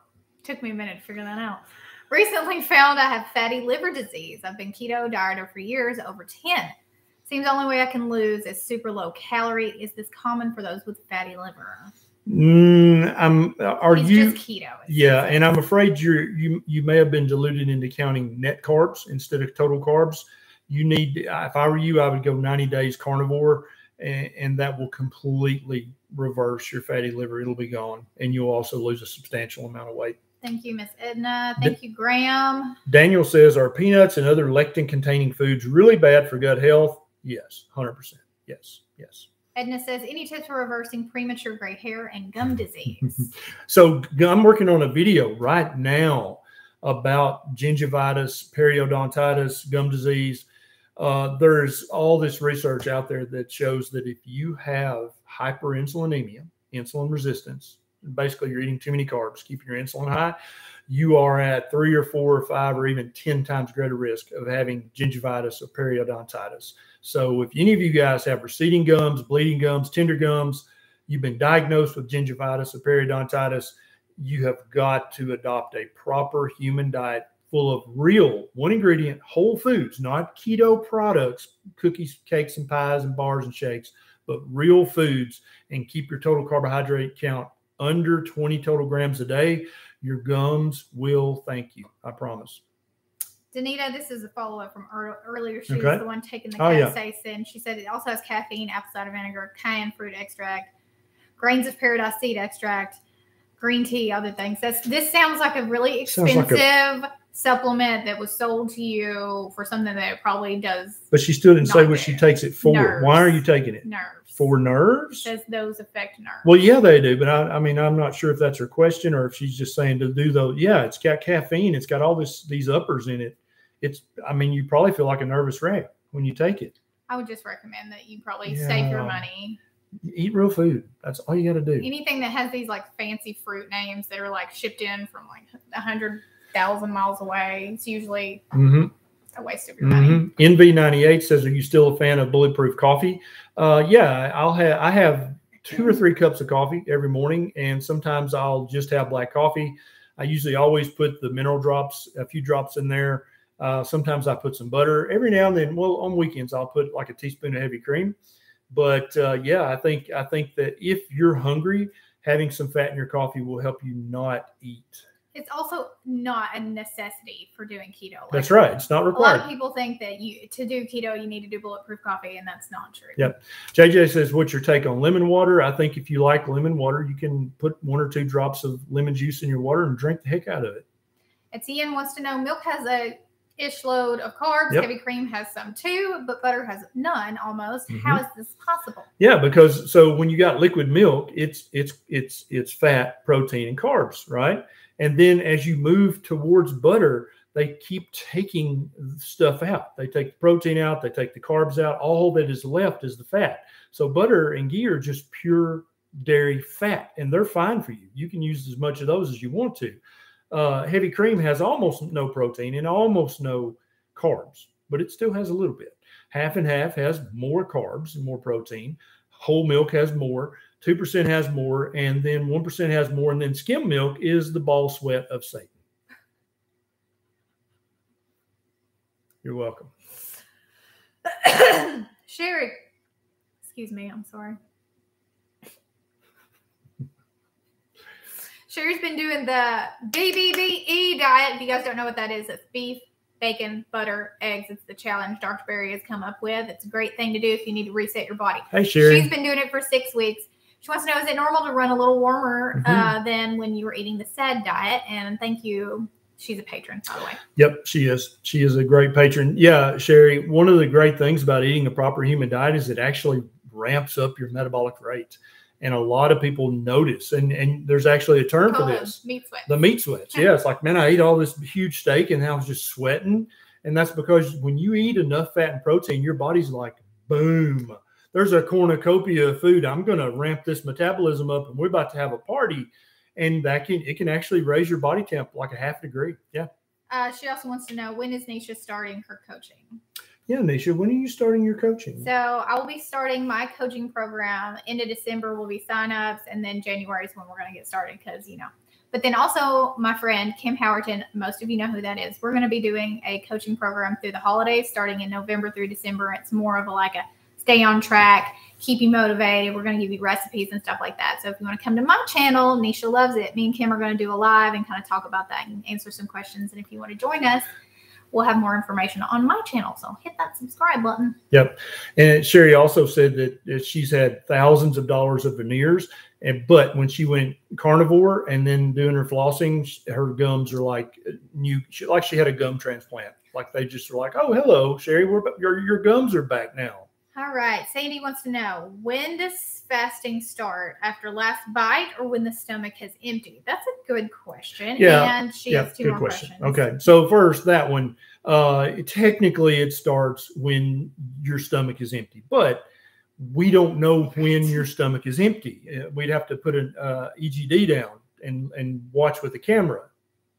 Took me a minute to figure that out. Recently found I have fatty liver disease. I've been keto dieter for years, over ten. Seems the only way I can lose is super low calorie. Is this common for those with fatty liver? Mm, I'm. Are He's you keto? Yeah, and I'm afraid you're you you may have been diluted into counting net carbs instead of total carbs. You need. If I were you, I would go 90 days carnivore, and, and that will completely reverse your fatty liver. It'll be gone, and you'll also lose a substantial amount of weight. Thank you, Miss Edna. Thank you, Graham. Daniel says, "Are peanuts and other lectin-containing foods really bad for gut health?" Yes, 100%. Yes, yes. Edna says, any tips for reversing premature gray hair and gum disease? so I'm working on a video right now about gingivitis, periodontitis, gum disease. Uh, there's all this research out there that shows that if you have hyperinsulinemia, insulin resistance, basically you're eating too many carbs, keeping your insulin high, you are at three or four or five or even 10 times greater risk of having gingivitis or periodontitis. So if any of you guys have receding gums, bleeding gums, tender gums, you've been diagnosed with gingivitis or periodontitis, you have got to adopt a proper human diet full of real one ingredient whole foods, not keto products, cookies, cakes, and pies, and bars and shakes, but real foods, and keep your total carbohydrate count under 20 total grams a day. Your gums will thank you. I promise. Danita, this is a follow up from earlier. She okay. was the one taking the oh, capsaicin. Yeah. She said it also has caffeine, apple cider vinegar, cayenne fruit extract, grains of paradise seed extract, green tea, other things. That's this sounds like a really expensive like a, supplement that was sold to you for something that it probably does. But she still didn't say what she takes it for. Nerves. Why are you taking it? Nerves. For nerves? Does those affect nerves? Well, yeah, they do. But I, I mean, I'm not sure if that's her question or if she's just saying to do those. Yeah, it's got caffeine. It's got all this these uppers in it it's I mean, you probably feel like a nervous wreck when you take it. I would just recommend that you probably yeah. save your money. Eat real food. That's all you got to do. Anything that has these like fancy fruit names that are like shipped in from like a hundred thousand miles away, it's usually mm-hmm. a waste of your mm-hmm. money. NV98 says, "Are you still a fan of bulletproof coffee?" Uh, yeah, I'll have. I have two or three cups of coffee every morning, and sometimes I'll just have black coffee. I usually always put the mineral drops, a few drops in there. Uh, sometimes I put some butter. Every now and then, well, on weekends I'll put like a teaspoon of heavy cream. But uh, yeah, I think I think that if you're hungry, having some fat in your coffee will help you not eat. it's also not a necessity for doing keto. Like, That's right. It's not A lot required. of people think that you to do keto you need to do bulletproof coffee, and that's not true. Yep. JJ says, "What's your take on lemon water?" I think if you like lemon water, you can put one or two drops of lemon juice in your water and drink the heck out of it. Etienne wants to know milk has a ish load of carbs. Yep. Heavy cream has some too, but butter has none almost. Mm-hmm. How is this possible? Yeah, because so when you got liquid milk, it's it's it's it's fat, protein, and carbs, right? And then as you move towards butter, they keep taking stuff out. They take the protein out, they take the carbs out. All that is left is the fat. So butter and ghee are just pure dairy fat, and they're fine for you. You can use as much of those as you want to. Uh, heavy cream has almost no protein and almost no carbs, but it still has a little bit. Half and half has more carbs and more protein. Whole milk has more. 2% has more. And then 1% has more. And then skim milk is the ball sweat of Satan. You're welcome. Sherry, excuse me, I'm sorry. Sherry's been doing the BBBE diet. If you guys don't know what that is, it's beef, bacon, butter, eggs. It's the challenge Dr. Berry has come up with. It's a great thing to do if you need to reset your body. Hey, Sherry. She's been doing it for six weeks. She wants to know is it normal to run a little warmer Mhm. uh, than when you were eating the SAD diet? And thank you. She's a patron, by the way. Yep, she is. She is a great patron. Yeah, Sherry, one of the great things about eating a proper human diet is it actually ramps up your metabolic rate. And a lot of people notice, and, and there's actually a term for this. Meat sweat. The meat sweats. Yeah, it's like, man, I ate all this huge steak and I was just sweating. And that's because when you eat enough fat and protein, your body's like, boom, there's a cornucopia of food. I'm going to ramp this metabolism up and we're about to have a party. And that can, it can actually raise your body temp like a half degree. Yeah. Uh, she also wants to know when is Neisha starting her coaching? Yeah, Neisha, when are you starting your coaching? So I will be starting my coaching program. End of December will be signups, and then January is when we're going to get started because you know. But then also my friend Kim Howerton, most of you know who that is. We're going to be doing a coaching program through the holidays, starting in November through December. It's more of a, like a stay on track, keep you motivated. We're going to give you recipes and stuff like that. So if you want to come to my channel, Neisha loves it. Me and Kim are going to do a live and kind of talk about that and answer some questions. And if you want to join us, we'll have more information on my channel. So hit that subscribe button. Yep. And Sherry also said that, she's had thousands of dollars of veneers, and but when she went carnivore and then doing her flossing, her gums are like new, like she had a gum transplant. Like they just are like, oh, hello, Sherry, we're, your your gums are back now. All right. Sandy wants to know when does fasting start after last bite or when the stomach has emptied? That's a good question. Yeah, And she yeah, has two good question. questions. Okay, so first that one, uh, technically it starts when your stomach is empty, but we don't know when your stomach is empty. Uh, We'd have to put an uh, EGD down and and watch with the camera,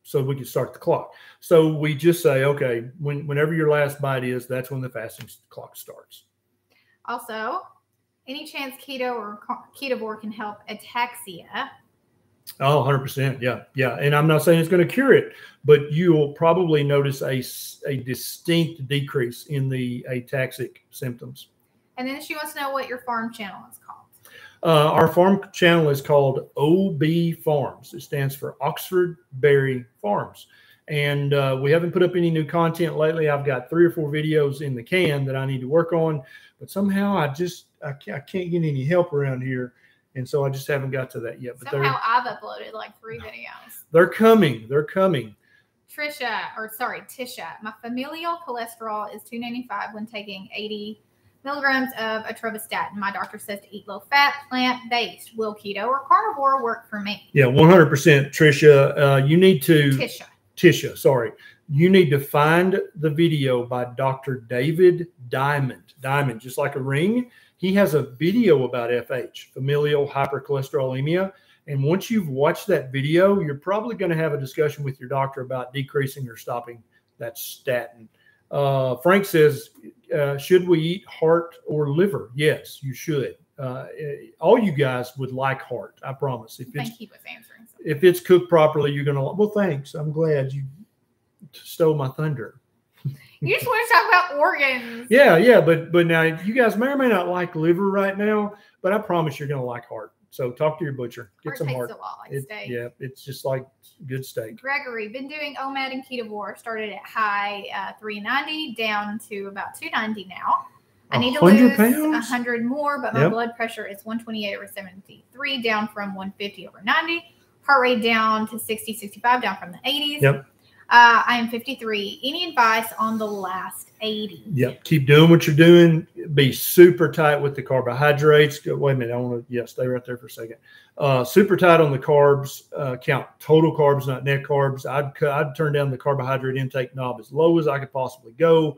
so we can start the clock. So we just say, okay, when whenever your last bite is, that's when the fasting clock starts. Also, any chance keto or ketovore can help ataxia? Oh, 100%. Yeah. Yeah. And I'm not saying it's going to cure it, but you'll probably notice a, a distinct decrease in the ataxic symptoms. And then she wants to know what your farm channel is called. Uh, our farm channel is called OB Farms. It stands for Oxford Berry Farms. And uh, we haven't put up any new content lately. I've got three or four videos in the can that I need to work on, but somehow I just I can't, I can't get any help around here, and so I just haven't got to that yet. But Somehow I've uploaded like three videos. they're coming. They're coming. Trisha, or sorry, Tisha, my familial cholesterol is 295 when taking 80 milligrams of atorvastatin. My doctor says to eat low fat, plant based. Will keto or carnivore work for me? Yeah, 100%. Trisha, uh, you need to, Tisha. Tisha, sorry, you need to find the video by Dr. David Diamond. Diamond, just like a ring. He has a video about FH, familial hypercholesterolemia. And once you've watched that video, you're probably going to have a discussion with your doctor about decreasing or stopping that statin. Uh, Frank says, uh, should we eat heart or liver? Yes, you should. Uh, all you guys would like heart, I promise. If think he was answering something. if it's cooked properly, you're gonna. Well, thanks. I'm glad you stole my thunder. You just want to talk about organs. Yeah, yeah, but but now you guys may or may not like liver right now, but I promise you're gonna like heart. So talk to your butcher. Get it some takes heart. a while, like It- steak. yeah, it's just like good steak. Gregory, been doing OMAD and Ketovore. Started at high uh, 390, down to about 290 now. I need to 100 lose pounds? 100 more, but my Yep. blood pressure is 128 over 73, down from 150 over 90. Heart rate down to 60, 65, down from the 80s. Yep. Uh, I am 53. Any advice on the last 80? Yep. Keep doing what you're doing. Be super tight with the carbohydrates. Go- Wait a minute. I want to, yeah, stay right there for a second. Uh, super tight on the carbs. Uh, count total carbs, not net carbs. I'd, I'd turn down the carbohydrate intake knob as low as I could possibly go.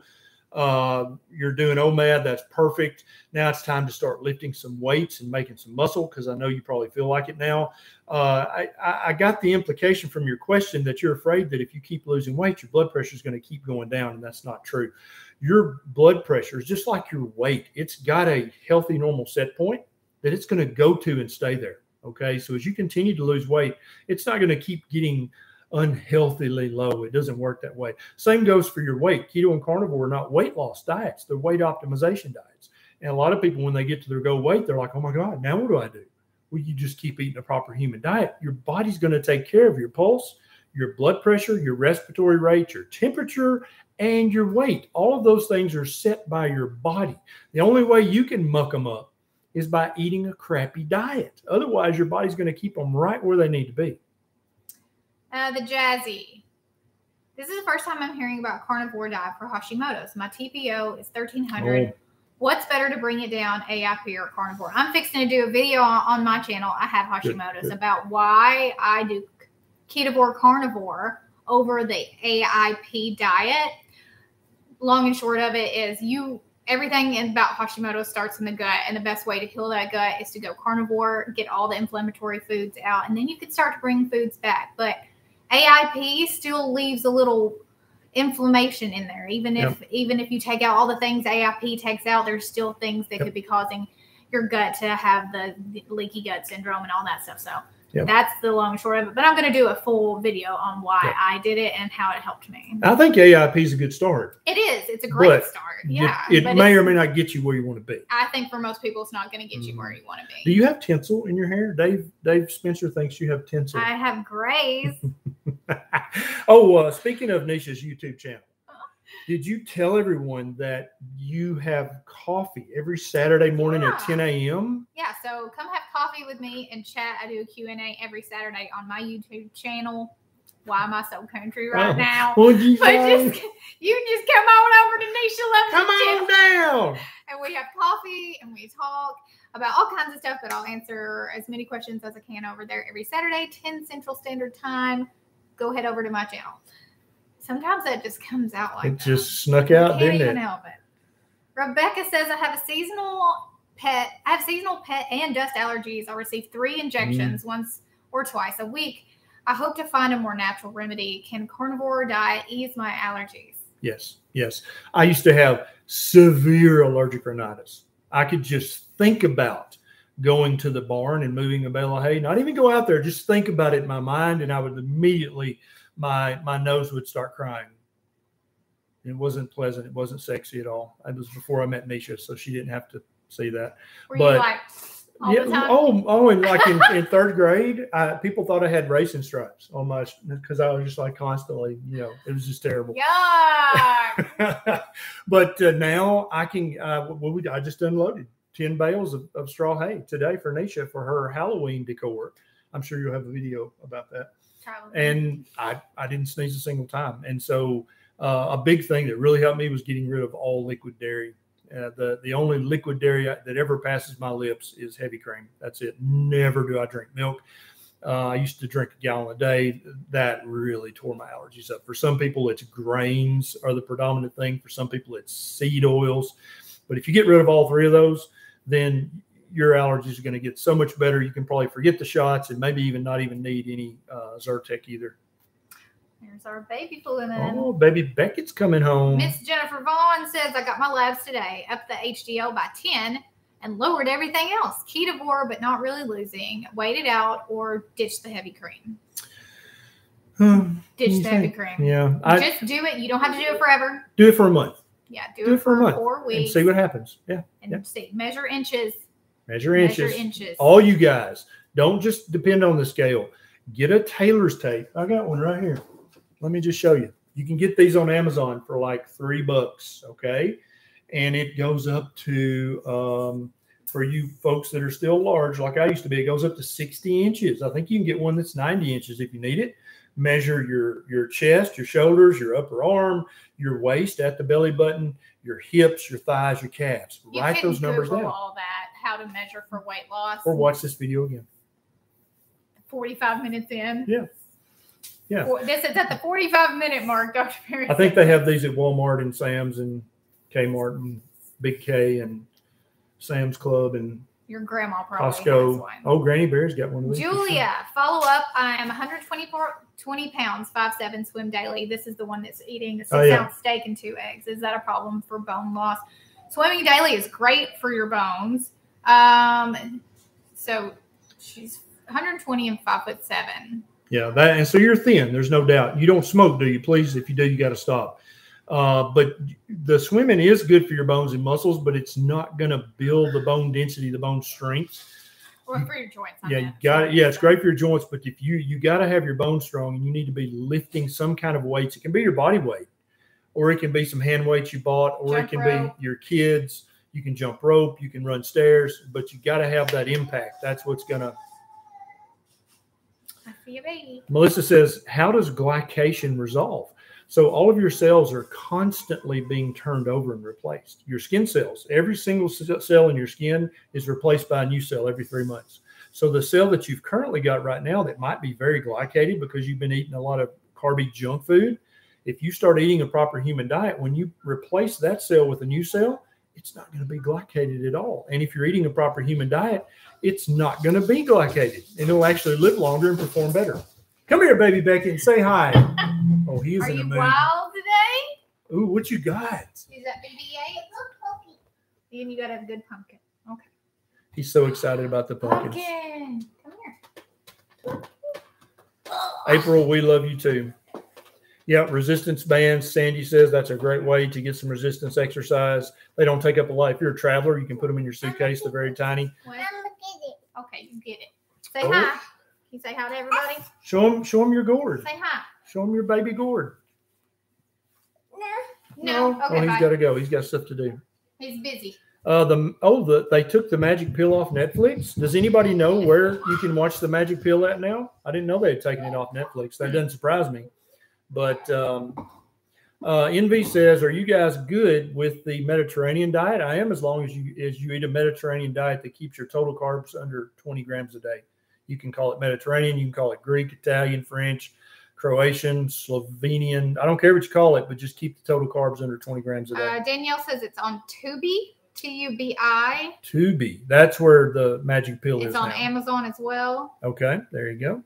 Uh, you're doing OMAD. That's perfect. Now it's time to start lifting some weights and making some muscle because I know you probably feel like it now. Uh, I, I got the implication from your question that you're afraid that if you keep losing weight, your blood pressure is going to keep going down, and that's not true your blood pressure is just like your weight. It's got a healthy, normal set point that it's going to go to and stay there. Okay. So as you continue to lose weight, it's not going to keep getting unhealthily low. It doesn't work that way. Same goes for your weight. Keto and carnivore are not weight loss diets, they're weight optimization diets. And a lot of people, when they get to their goal weight, they're like, oh my God, now what do I do? Well, you just keep eating a proper human diet. Your body's going to take care of your pulse, your blood pressure, your respiratory rate, your temperature, and your weight. All of those things are set by your body. The only way you can muck them up is by eating a crappy diet. Otherwise, your body's going to keep them right where they need to be. Uh, the Jazzy. This is the first time I'm hearing about carnivore diet for Hashimoto's. My TPO is 1300. Oh. What's better to bring it down, AIP or carnivore? I'm fixing to do a video on, on my channel. I have Hashimoto's about why I do ketovore carnivore over the AIP diet. Long and short of it is you everything about Hashimoto starts in the gut, and the best way to heal that gut is to go carnivore, get all the inflammatory foods out, and then you can start to bring foods back. But AIP still leaves a little inflammation in there. Even if even if you take out all the things AIP takes out, there's still things that Yep. could be causing your gut to have the leaky gut syndrome and all that stuff. So Yep. that's the long short of it. But I'm going to do a full video on why Yep. I did it and how it helped me. I think AIP is a good start. It is. It's a great But start. It- Yeah. It, but may or may not get you where you want to be. I think for most people, it's not going to get you where Mm. you want to be. Do you have tinsel in your hair? Dave Dave Spencer thinks you have tinsel. I have grays. oh, uh, speaking of Neisha's YouTube channel, did you tell everyone that you have coffee every Saturday morning at 10 a.m.? yeah. So come have coffee with me and chat. I do a Q&A every Saturday on my YouTube channel. Why am I so country right Oh, now? Would you But just you just come on over to Neisha Loves come on down? and we have coffee and we talk about all kinds of stuff. But I'll answer as many questions as I can over there every Saturday, 10 Central Standard Time. Go head over to my channel. Sometimes that just comes out like It that. just snuck out, didn't it? help it. Rebecca says I have a seasonal pet. I have seasonal pet and dust allergies. I receive three injections Mm. once or twice a week. I hope to find a more natural remedy. Can carnivore diet ease my allergies? Yes, yes. I used to have severe allergic rhinitis. I could just think about going to the barn and moving a bale of hay, not even go out there, just think about it in my mind, and I would immediately my my nose would start crying. It wasn't pleasant. It wasn't sexy at all. It was before I met Neisha, so she didn't have to see that. Were But- you like time? Oh, oh, and like in, in third grade, I, people thought I had racing stripes on my because I was just like constantly, you know, it was just terrible. Yeah. but uh, now I can. Uh, we, I just unloaded ten bales of, of straw hay today for Neisha for her Halloween decor. I'm sure you'll have a video about that. And I I didn't sneeze a single time. And so uh, a big thing that really helped me was getting rid of all liquid dairy. Uh, the the only liquid dairy that ever passes my lips is heavy cream. That's it. Never do I drink milk. Uh, I used to drink a gallon a day. That really tore my allergies up. For some people, it's grains are the predominant thing. For some people, it's seed oils. But if you get rid of all three of those, then your allergies are going to get so much better. You can probably forget the shots and maybe even not even need any uh, Zyrtec either. There's our baby fluid. Oh, baby Beckett's coming home. Miss Jennifer Vaughn says I got my labs today, up the HDL by 10 and lowered everything else. Ketovore, but not really losing. Waited out or ditch the heavy cream. Hmm, Ditch the heavy cream. yeah, I Just do it. You don't have to do it forever. do it for a month Yeah, do, Do it, it for a month four and see what happens. Yeah, and yeah. see. Measure inches Measure Measure inches. inches. All you guys, don't just depend on the scale. Get a tailor's tape. I got one right here. Let me just show you. You can get these on Amazon for like three bucks. Okay. And it goes up to, um, for you folks that are still large, like I used to be, it goes up to 60 inches. I think you can get one that's 90 inches if you need it. Measure your your chest, your shoulders, your upper arm, your waist at the belly button, your hips, your thighs, your calves. You Write those numbers Google down. all that, how to measure for weight loss. Or watch this video again. 45 minutes in. Yeah. Yeah. This is at the 45 minute mark, Dr. Berry. I think they have these at Walmart and Sam's and Kmart and Big K and Sam's Club and Your grandma probably has Costco. one. Oh, Granny Bear's got one of these. for sure. Julia, follow up. I am 124 20 pounds, five seven, swim daily. This is the one that's eating a six Oh, yeah. ounce steak and two eggs. Is that a problem for bone loss? Swimming daily is great for your bones. Um, so she's 120 and five foot seven. Yeah, that and so you're thin. There's no doubt. You don't smoke, do you? Please, if you do, you got to stop. Uh, but the swimming is good for your bones and muscles, but it's not going to build the bone density, the bone strength. Or for your joints. Yeah, you got it. Yeah, it's great for your joints, but if you you got to have your bones strong, and you need to be lifting some kind of weights. It can be your body weight, or it can be some hand weights you bought, or Jump it can rope. be your kids. You can jump rope, you can run stairs, but you got to have that impact. That's what's gonna. I see a baby. Melissa says, "How does glycation resolve?" So all of your cells are constantly being turned over and replaced. Your skin cells, every single cell in your skin is replaced by a new cell every three months. So the cell that you've currently got right now that might be very glycated because you've been eating a lot of carby junk food, if you start eating a proper human diet, when you replace that cell with a new cell, it's not going to be glycated at all. And if you're eating a proper human diet, it's not going to be glycated, and it'll actually live longer and perform better. Come here, baby Becky, and say hi. Oh, he's is Are in the you mood. wild today? Ooh, what you got? Is that BB-8? And you got a good pumpkin. Okay. He's so excited about the pumpkins. Pumpkin. Come here. April, we love you too. Yeah, resistance bands. Sandy says that's a great way to get some resistance exercise. They don't take up a lot. If you're a traveler, you can put them in your suitcase. They're very tiny. What? Okay, you get it. Say Oh. hi. Can you say hi to everybody? Show them, show them your gourd. Say hi. Show them your baby gourd. No. oh, Okay, he's bye. got to go. He's got stuff to do. He's busy. Uh, the oh, the they took the Magic Pill off Netflix. Does anybody know where you can watch the Magic Pill at now? I didn't know they had taken it off Netflix. That doesn't surprise me. But um, uh, Envy says, "Are you guys good with the Mediterranean diet?" I am, as long as you as you eat a Mediterranean diet that keeps your total carbs under 20 grams a day. You can call it Mediterranean. You can call it Greek, Italian, French, Croatian, Slovenian. I don't care what you call it, but just keep the total carbs under 20 grams a day. Uh, Danielle says it's on Tubi, T U B I. Tubi. That's where the magic pill It's is on now. Amazon as well. Okay, there you go.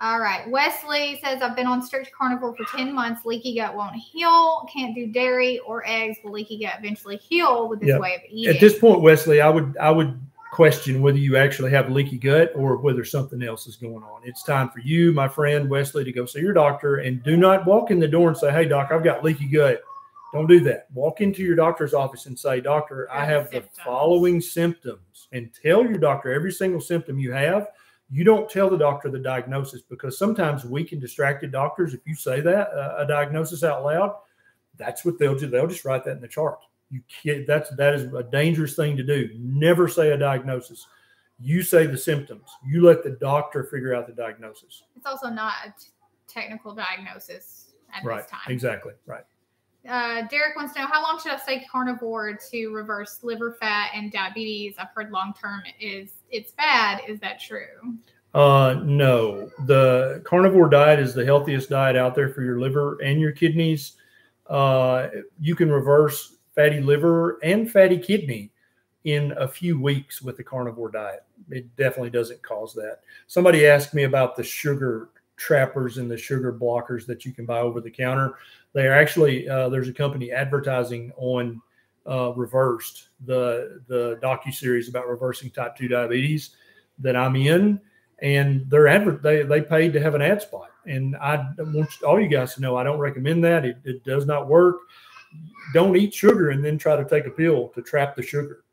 All right. Wesley says I've been on strict carnivore for 10 months. Leaky gut won't heal. Can't do dairy or eggs. Will leaky gut eventually heal with this Yeah. way of eating? At this point, Wesley, I would I would question whether you actually have leaky gut or whether something else is going on. It's time for you, my friend Wesley, to go see your doctor and do not walk in the door and say, "Hey, doc, I've got leaky gut." Don't do that. Walk into your doctor's office and say, "Doctor, I Got the have the following symptoms," and tell your doctor every single symptom you have. You don't tell the doctor the diagnosis because sometimes weak and distracted doctors, if you say that uh, a diagnosis out loud, that's what they'll do. They'll just write that in the chart. You can't. That's that is a dangerous thing to do. Never say a diagnosis. You say the symptoms. You let the doctor figure out the diagnosis. It's also not a t- technical diagnosis at right. this time. Exactly. Right. Uh, Derek wants to know how long should I stay carnivore to reverse liver fat and diabetes? I've heard long term is it's bad. Is that true? Uh, no, the carnivore diet is the healthiest diet out there for your liver and your kidneys. Uh, you can reverse fatty liver and fatty kidney in a few weeks with the carnivore diet. It definitely doesn't cause that. Somebody asked me about the sugar trappers and the sugar blockers that you can buy over the counter. They are actually uh, there's a company advertising on uh, reversed the the docu series about reversing type two diabetes that I'm in and they're adver- they they paid to have an ad spot. And I want all you guys to know I don't recommend that. It, it does not work. Don't eat sugar and then try to take a pill to trap the sugar.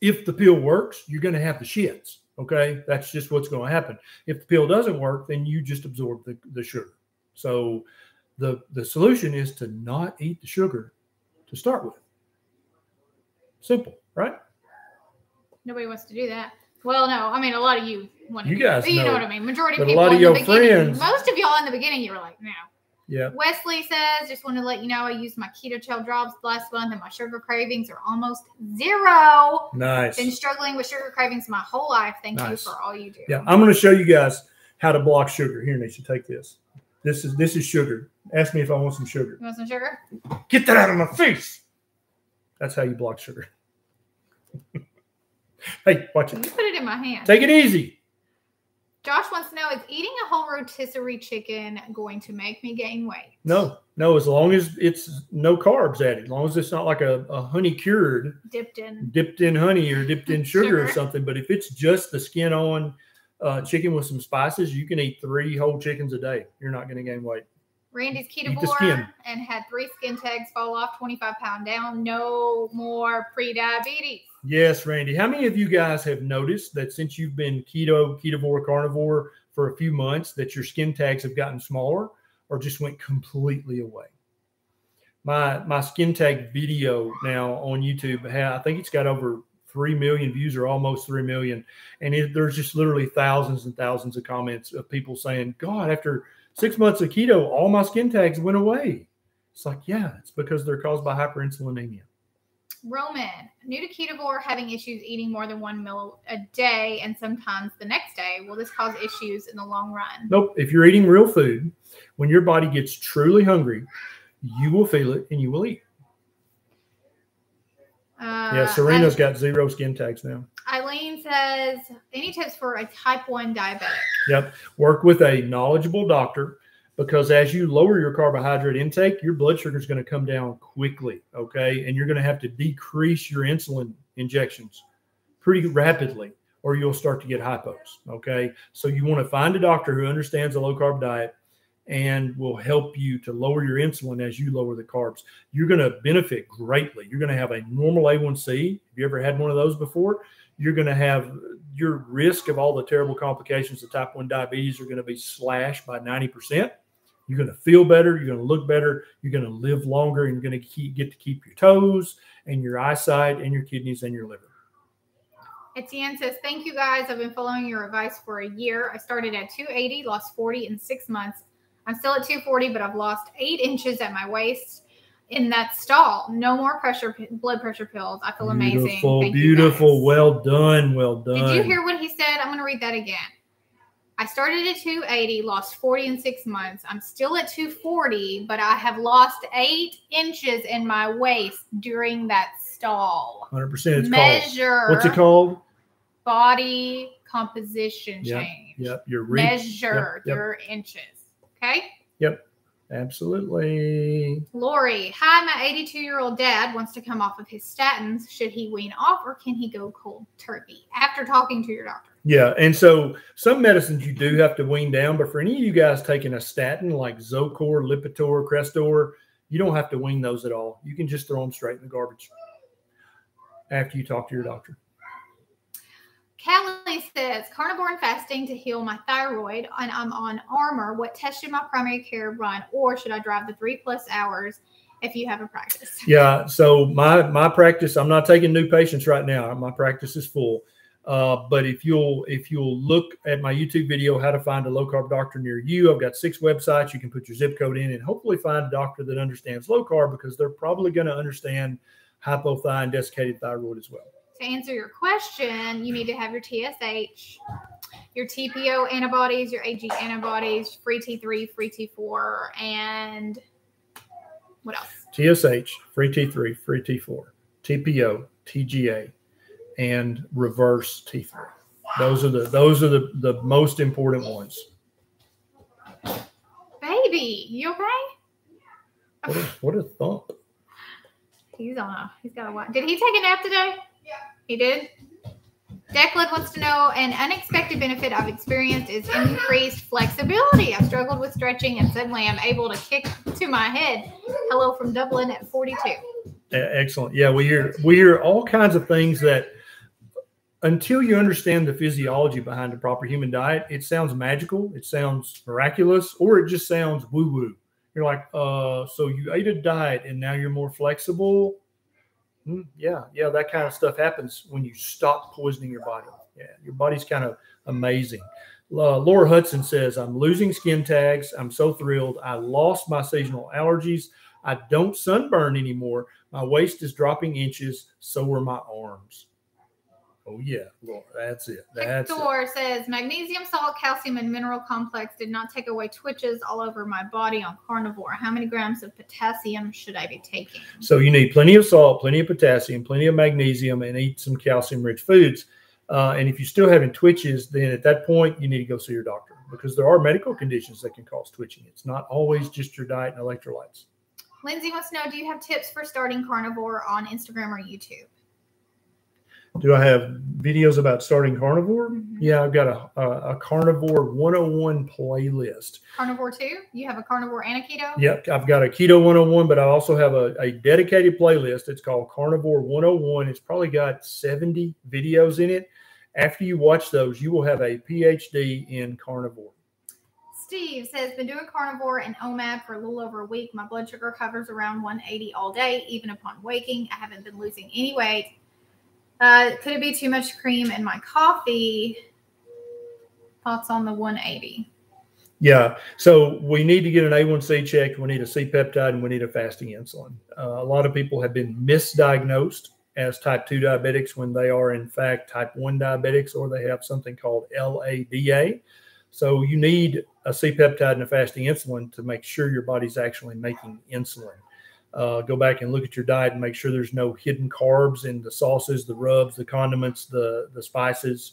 if the pill works, you're going to have the shits. Okay, that's just what's going to happen. If the pill doesn't work, then you just absorb the, the sugar. So the the solution is to not eat the sugar to start with. Simple, right? Nobody wants to do that. Well, no, I mean a lot of you want to. You do guys that. you know know. what I mean. Majority of But a people lot of your friends- most of y'all in the beginning, you were like, no. Yeah. Wesley says, just want to let you know I used my keto chow drops last month and my sugar cravings are almost zero. Nice. Been struggling with sugar cravings my whole life. Thank Nice. you for all you do. Yeah, I'm going to show you guys how to block sugar. Here, Neisha, take this. This is this is sugar. Ask me if I want some sugar. You want some sugar? Get that out of my face. That's how you block sugar. hey, watch it. You put it in my hand. Take it easy. Josh wants to know: Is eating a whole rotisserie chicken going to make me gain weight? No, no, as long as it's no carbs added, as long as it's not like a, a honey cured, Dipped in. dipped in honey or dipped in sugar, or something. But if it's just the skin on uh, chicken with some spices, you can eat three whole chickens a day. You're not going to gain weight. Randy's the and had three skin tags fall off, 25 pound down. No more pre-diabetes. Yes, Randy. How many of you guys have noticed that since you've been keto, ketovore, carnivore for a few months, that your skin tags have gotten smaller or just went completely away? My my skin tag video now on YouTube, I think it's got over three million views or almost three million, and it, there's just literally thousands and thousands of comments of people saying, "God, after six months of keto, all my skin tags went away." It's like, yeah, it's because they're caused by hyperinsulinemia. Roman, new to ketovore, having issues eating more than one meal a day and sometimes the next day. Will this cause issues in the long run? Nope. If you're eating real food, when your body gets truly hungry, you will feel it and you will eat. Uh, Yeah, Serena's got zero skin tags now. Eileen says, any tips for a type 1 diabetic? Yep. Work with a knowledgeable doctor because as you lower your carbohydrate intake, your blood sugar is going to come down quickly. Okay. And you're going to have to decrease your insulin injections pretty rapidly or you'll start to get hypos. Okay. So you want to find a doctor who understands a low carb diet and will help you to lower your insulin as you lower the carbs. You're going to benefit greatly. You're going to have a normal A1C. Have you ever had one of those before? You're going to have your risk of all the terrible complications of type 1 diabetes are going to be slashed by 90%. You're going to feel better. You're going to look better. You're going to live longer. And you're going to keep, get to keep your toes and your eyesight and your kidneys and your liver. Etienne says, Thank you guys. I've been following your advice for a year. I started at 280, lost 40 in six months. I'm still at 240, but I've lost eight inches at my waist in that stall. No more pressure, blood pressure pills. I feel amazing. Beautiful, Thank you, beautiful. guys." Well done. Well done. Did you hear what he said? I'm going to read that again. I started at 280, lost 40 in six months. I'm still at 240, but I have lost eight inches in my waist during that stall. 100%. It's called. Measure What's it called? body composition Yep, change. Yep. Your re- Measure yep, yep. your inches. Okay. Yep. Absolutely. Lori, hi, my 82 year old dad wants to come off of his statins. Should he wean off or can he go cold turkey after talking to your doctor? Yeah, and so some medicines you do have to wean down, but for any of you guys taking a statin like Zocor, Lipitor, Crestor, you don't have to wean those at all. You can just throw them straight in the garbage after you talk to your doctor. Callie says carnivore and fasting to heal my thyroid, and I'm on Armour. What test should my primary care run, or should I drive the three plus hours if you have a practice? Yeah, so my my practice, I'm not taking new patients right now. My practice is full. Uh, but if you'll if you'll look at my YouTube video, how to find a low carb doctor near you, I've got six websites. You can put your zip code in and hopefully find a doctor that understands low carb because they're probably going to understand hypothyroid and desiccated thyroid as well. To answer your question, you need to have your TSH, your TPO antibodies, your AG antibodies, free T3, free T4, and what else? TSH, free T3, free T4, TPO, TGA, and reverse T3. Those are the those are the the most important ones. Baby, you okay? What a, what a thump! He's on a he's got a what? Did he take a nap today? Yeah. He did? Declan wants to know an unexpected benefit I've experienced is increased flexibility. I've struggled with stretching and suddenly I'm able to kick to my head. Hello from Dublin at 42. E- Excellent. Yeah, we hear we hear all kinds of things that until you understand the physiology behind a proper human diet, it sounds magical, it sounds miraculous, or it just sounds woo woo. You're like, uh, so you ate a diet and now you're more flexible. Mm, yeah, yeah, that kind of stuff happens when you stop poisoning your body. Yeah, your body's kind of amazing. Uh, Laura Hudson says, I'm losing skin tags. I'm so thrilled. I lost my seasonal allergies. I don't sunburn anymore. My waist is dropping inches. So are my arms. Oh yeah, Lord, that's it. That's it. says magnesium, salt, calcium, and mineral complex did not take away twitches all over my body on carnivore. How many grams of potassium should I be taking? So you need plenty of salt, plenty of potassium, plenty of magnesium, and eat some calcium-rich foods. Uh, and if you're still having twitches, then at that point you need to go see your doctor because there are medical conditions that can cause twitching. It's not always just your diet and electrolytes. Lindsay wants to know: Do you have tips for starting carnivore on Instagram or YouTube? Do I have videos about starting carnivore? Mm-hmm. Yeah, I've got a, a, a, carnivore 101 playlist. Carnivore 2? You have a carnivore and a keto? Yep, I've got a keto 101, but I also have a, a dedicated playlist. It's called Carnivore 101. It's probably got 70 videos in it. After you watch those, you will have a PhD in carnivore. Steve says, been doing carnivore and OMAD for a little over a week. My blood sugar hovers around 180 all day, even upon waking. I haven't been losing any weight. Uh, could it be too much cream in my coffee? Thoughts on the 180? Yeah. So we need to get an A1C checked. We need a C peptide and we need a fasting insulin. Uh, a lot of people have been misdiagnosed as type 2 diabetics when they are, in fact, type 1 diabetics or they have something called LADA. So you need a C peptide and a fasting insulin to make sure your body's actually making insulin. Uh, go back and look at your diet and make sure there's no hidden carbs in the sauces, the rubs, the condiments, the the spices,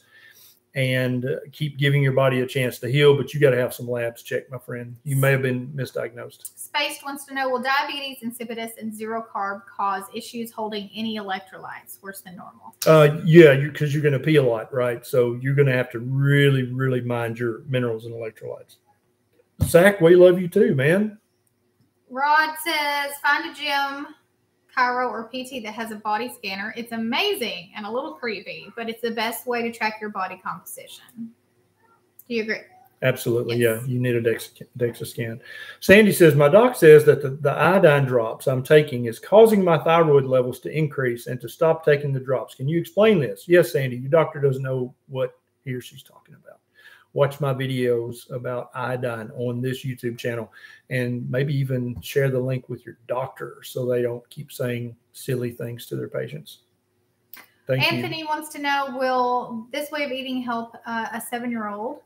and uh, keep giving your body a chance to heal. But you got to have some labs checked, my friend. You may have been misdiagnosed. Spaced wants to know: Will diabetes insipidus and zero carb cause issues holding any electrolytes worse than normal? Uh, yeah, because you, you're going to pee a lot, right? So you're going to have to really, really mind your minerals and electrolytes. Zach, we love you too, man. Rod says, find a gym, chiro, or PT that has a body scanner. It's amazing and a little creepy, but it's the best way to track your body composition. Do you agree? Absolutely. Yes. Yeah. You need a DEXA, DEXA scan. Sandy says, My doc says that the, the iodine drops I'm taking is causing my thyroid levels to increase and to stop taking the drops. Can you explain this? Yes, Sandy. Your doctor doesn't know what he or she's talking about watch my videos about iodine on this YouTube channel and maybe even share the link with your doctor so they don't keep saying silly things to their patients. Thank Anthony you. wants to know Will this way of eating help uh, a seven year old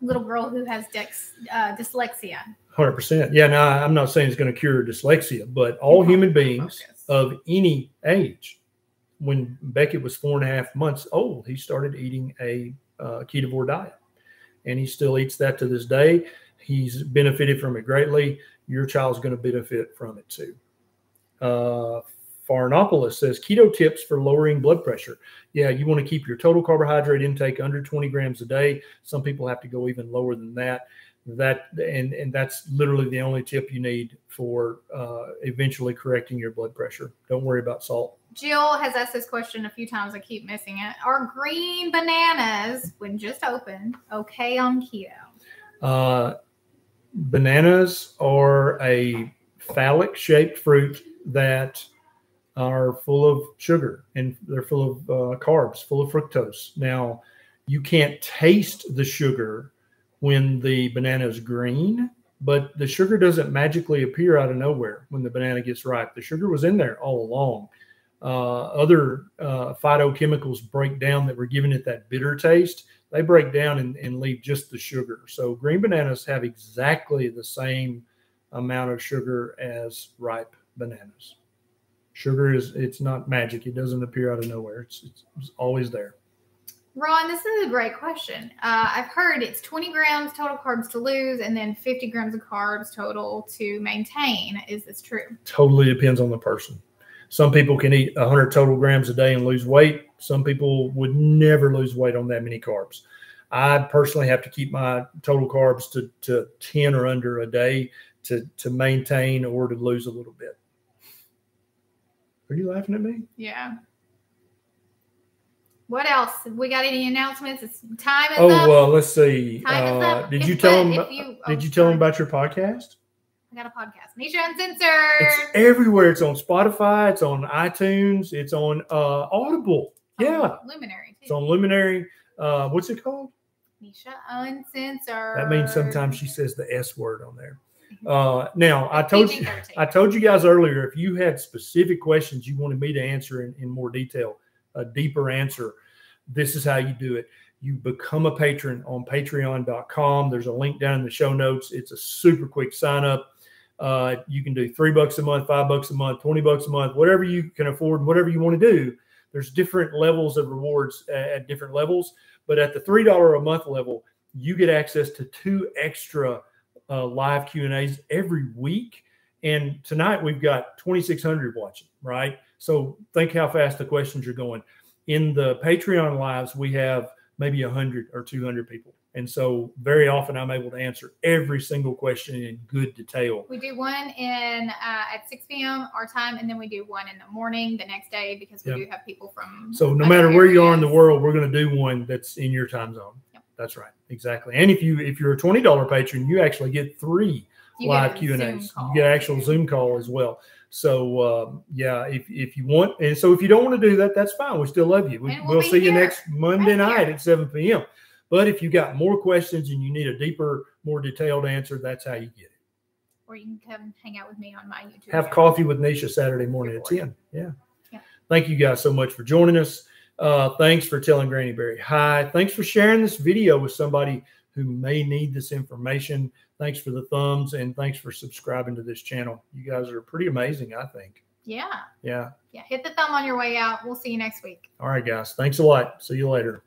little girl who has dex, uh, dyslexia? 100%. Yeah, now I'm not saying it's going to cure dyslexia, but all human beings focus. of any age, when Beckett was four and a half months old, he started eating a uh, ketovore diet and he still eats that to this day. He's benefited from it greatly. Your child's going to benefit from it too. Uh, Farnopolis says keto tips for lowering blood pressure. Yeah, you want to keep your total carbohydrate intake under 20 grams a day. Some people have to go even lower than that. That and and that's literally the only tip you need for uh, eventually correcting your blood pressure. Don't worry about salt. Jill has asked this question a few times. I keep missing it. Are green bananas, when just opened, okay on keto? Uh, bananas are a phallic shaped fruit that are full of sugar and they're full of uh, carbs, full of fructose. Now, you can't taste the sugar when the banana is green, but the sugar doesn't magically appear out of nowhere when the banana gets ripe. The sugar was in there all along uh, other uh, phytochemicals break down that were giving it that bitter taste. They break down and, and leave just the sugar. So green bananas have exactly the same amount of sugar as ripe bananas. Sugar is it's not magic. It doesn't appear out of nowhere. It's, it's, it's always there. Ron, this is a great question. Uh, I've heard it's 20 grams total carbs to lose and then 50 grams of carbs total to maintain. Is this true? Totally depends on the person. Some people can eat 100 total grams a day and lose weight. Some people would never lose weight on that many carbs. I personally have to keep my total carbs to, to 10 or under a day to, to maintain or to lose a little bit. Are you laughing at me? Yeah. What else? We got any announcements? It's time is Oh up. well, let's see. Time is Uh, up. did you tell but them? if you- oh, did you tell them about your podcast? I got a podcast. Neisha Uncensored. It's everywhere. It's on Spotify. It's on iTunes. It's on uh, Audible. Yeah, Luminary. it's on Luminary. Uh, what's it called? Neisha Uncensored. That means sometimes she says the S word on there. Uh, now I told you, I told you guys earlier, if you had specific questions you wanted me to answer in, in more detail, a deeper answer, this is how you do it. You become a patron on patreon.com. There's a link down in the show notes. It's a super quick sign up. Uh, you can do three bucks a month, five bucks a month, 20 bucks a month, whatever you can afford, whatever you want to do. There's different levels of rewards at, different levels. But at the $3 a month level, you get access to two extra uh, live Q and A's every week. And tonight we've got 2,600 watching, right? So think how fast the questions are going. In the Patreon lives, we have maybe 100 or 200 people. And so very often I'm able to answer every single question in good detail. We do one in uh, at 6 p.m. our time, and then we do one in the morning the next day because we do have people from. So no matter where you are in the world, we're going to do one that's in your time zone. Yep. That's right. Exactly. And if you if you're a $20 patron, you actually get three You live Q and A's. You get an actual Zoom call as well. So um, yeah, if if you want, and so if you don't want to do that, that's fine. We still love you. We, we'll we'll see you next Monday right night here. at 7 p.m. But if you got more questions and you need a deeper, more detailed answer, that's how you get it. Or you can come hang out with me on my YouTube. Have channel. coffee with Neisha Saturday morning at 10. Yeah. Yeah. Thank you guys so much for joining us. Uh, thanks for telling Granny Berry hi. Thanks for sharing this video with somebody who may need this information. Thanks for the thumbs and thanks for subscribing to this channel. You guys are pretty amazing, I think. Yeah. Yeah. Yeah. Hit the thumb on your way out. We'll see you next week. All right, guys. Thanks a lot. See you later.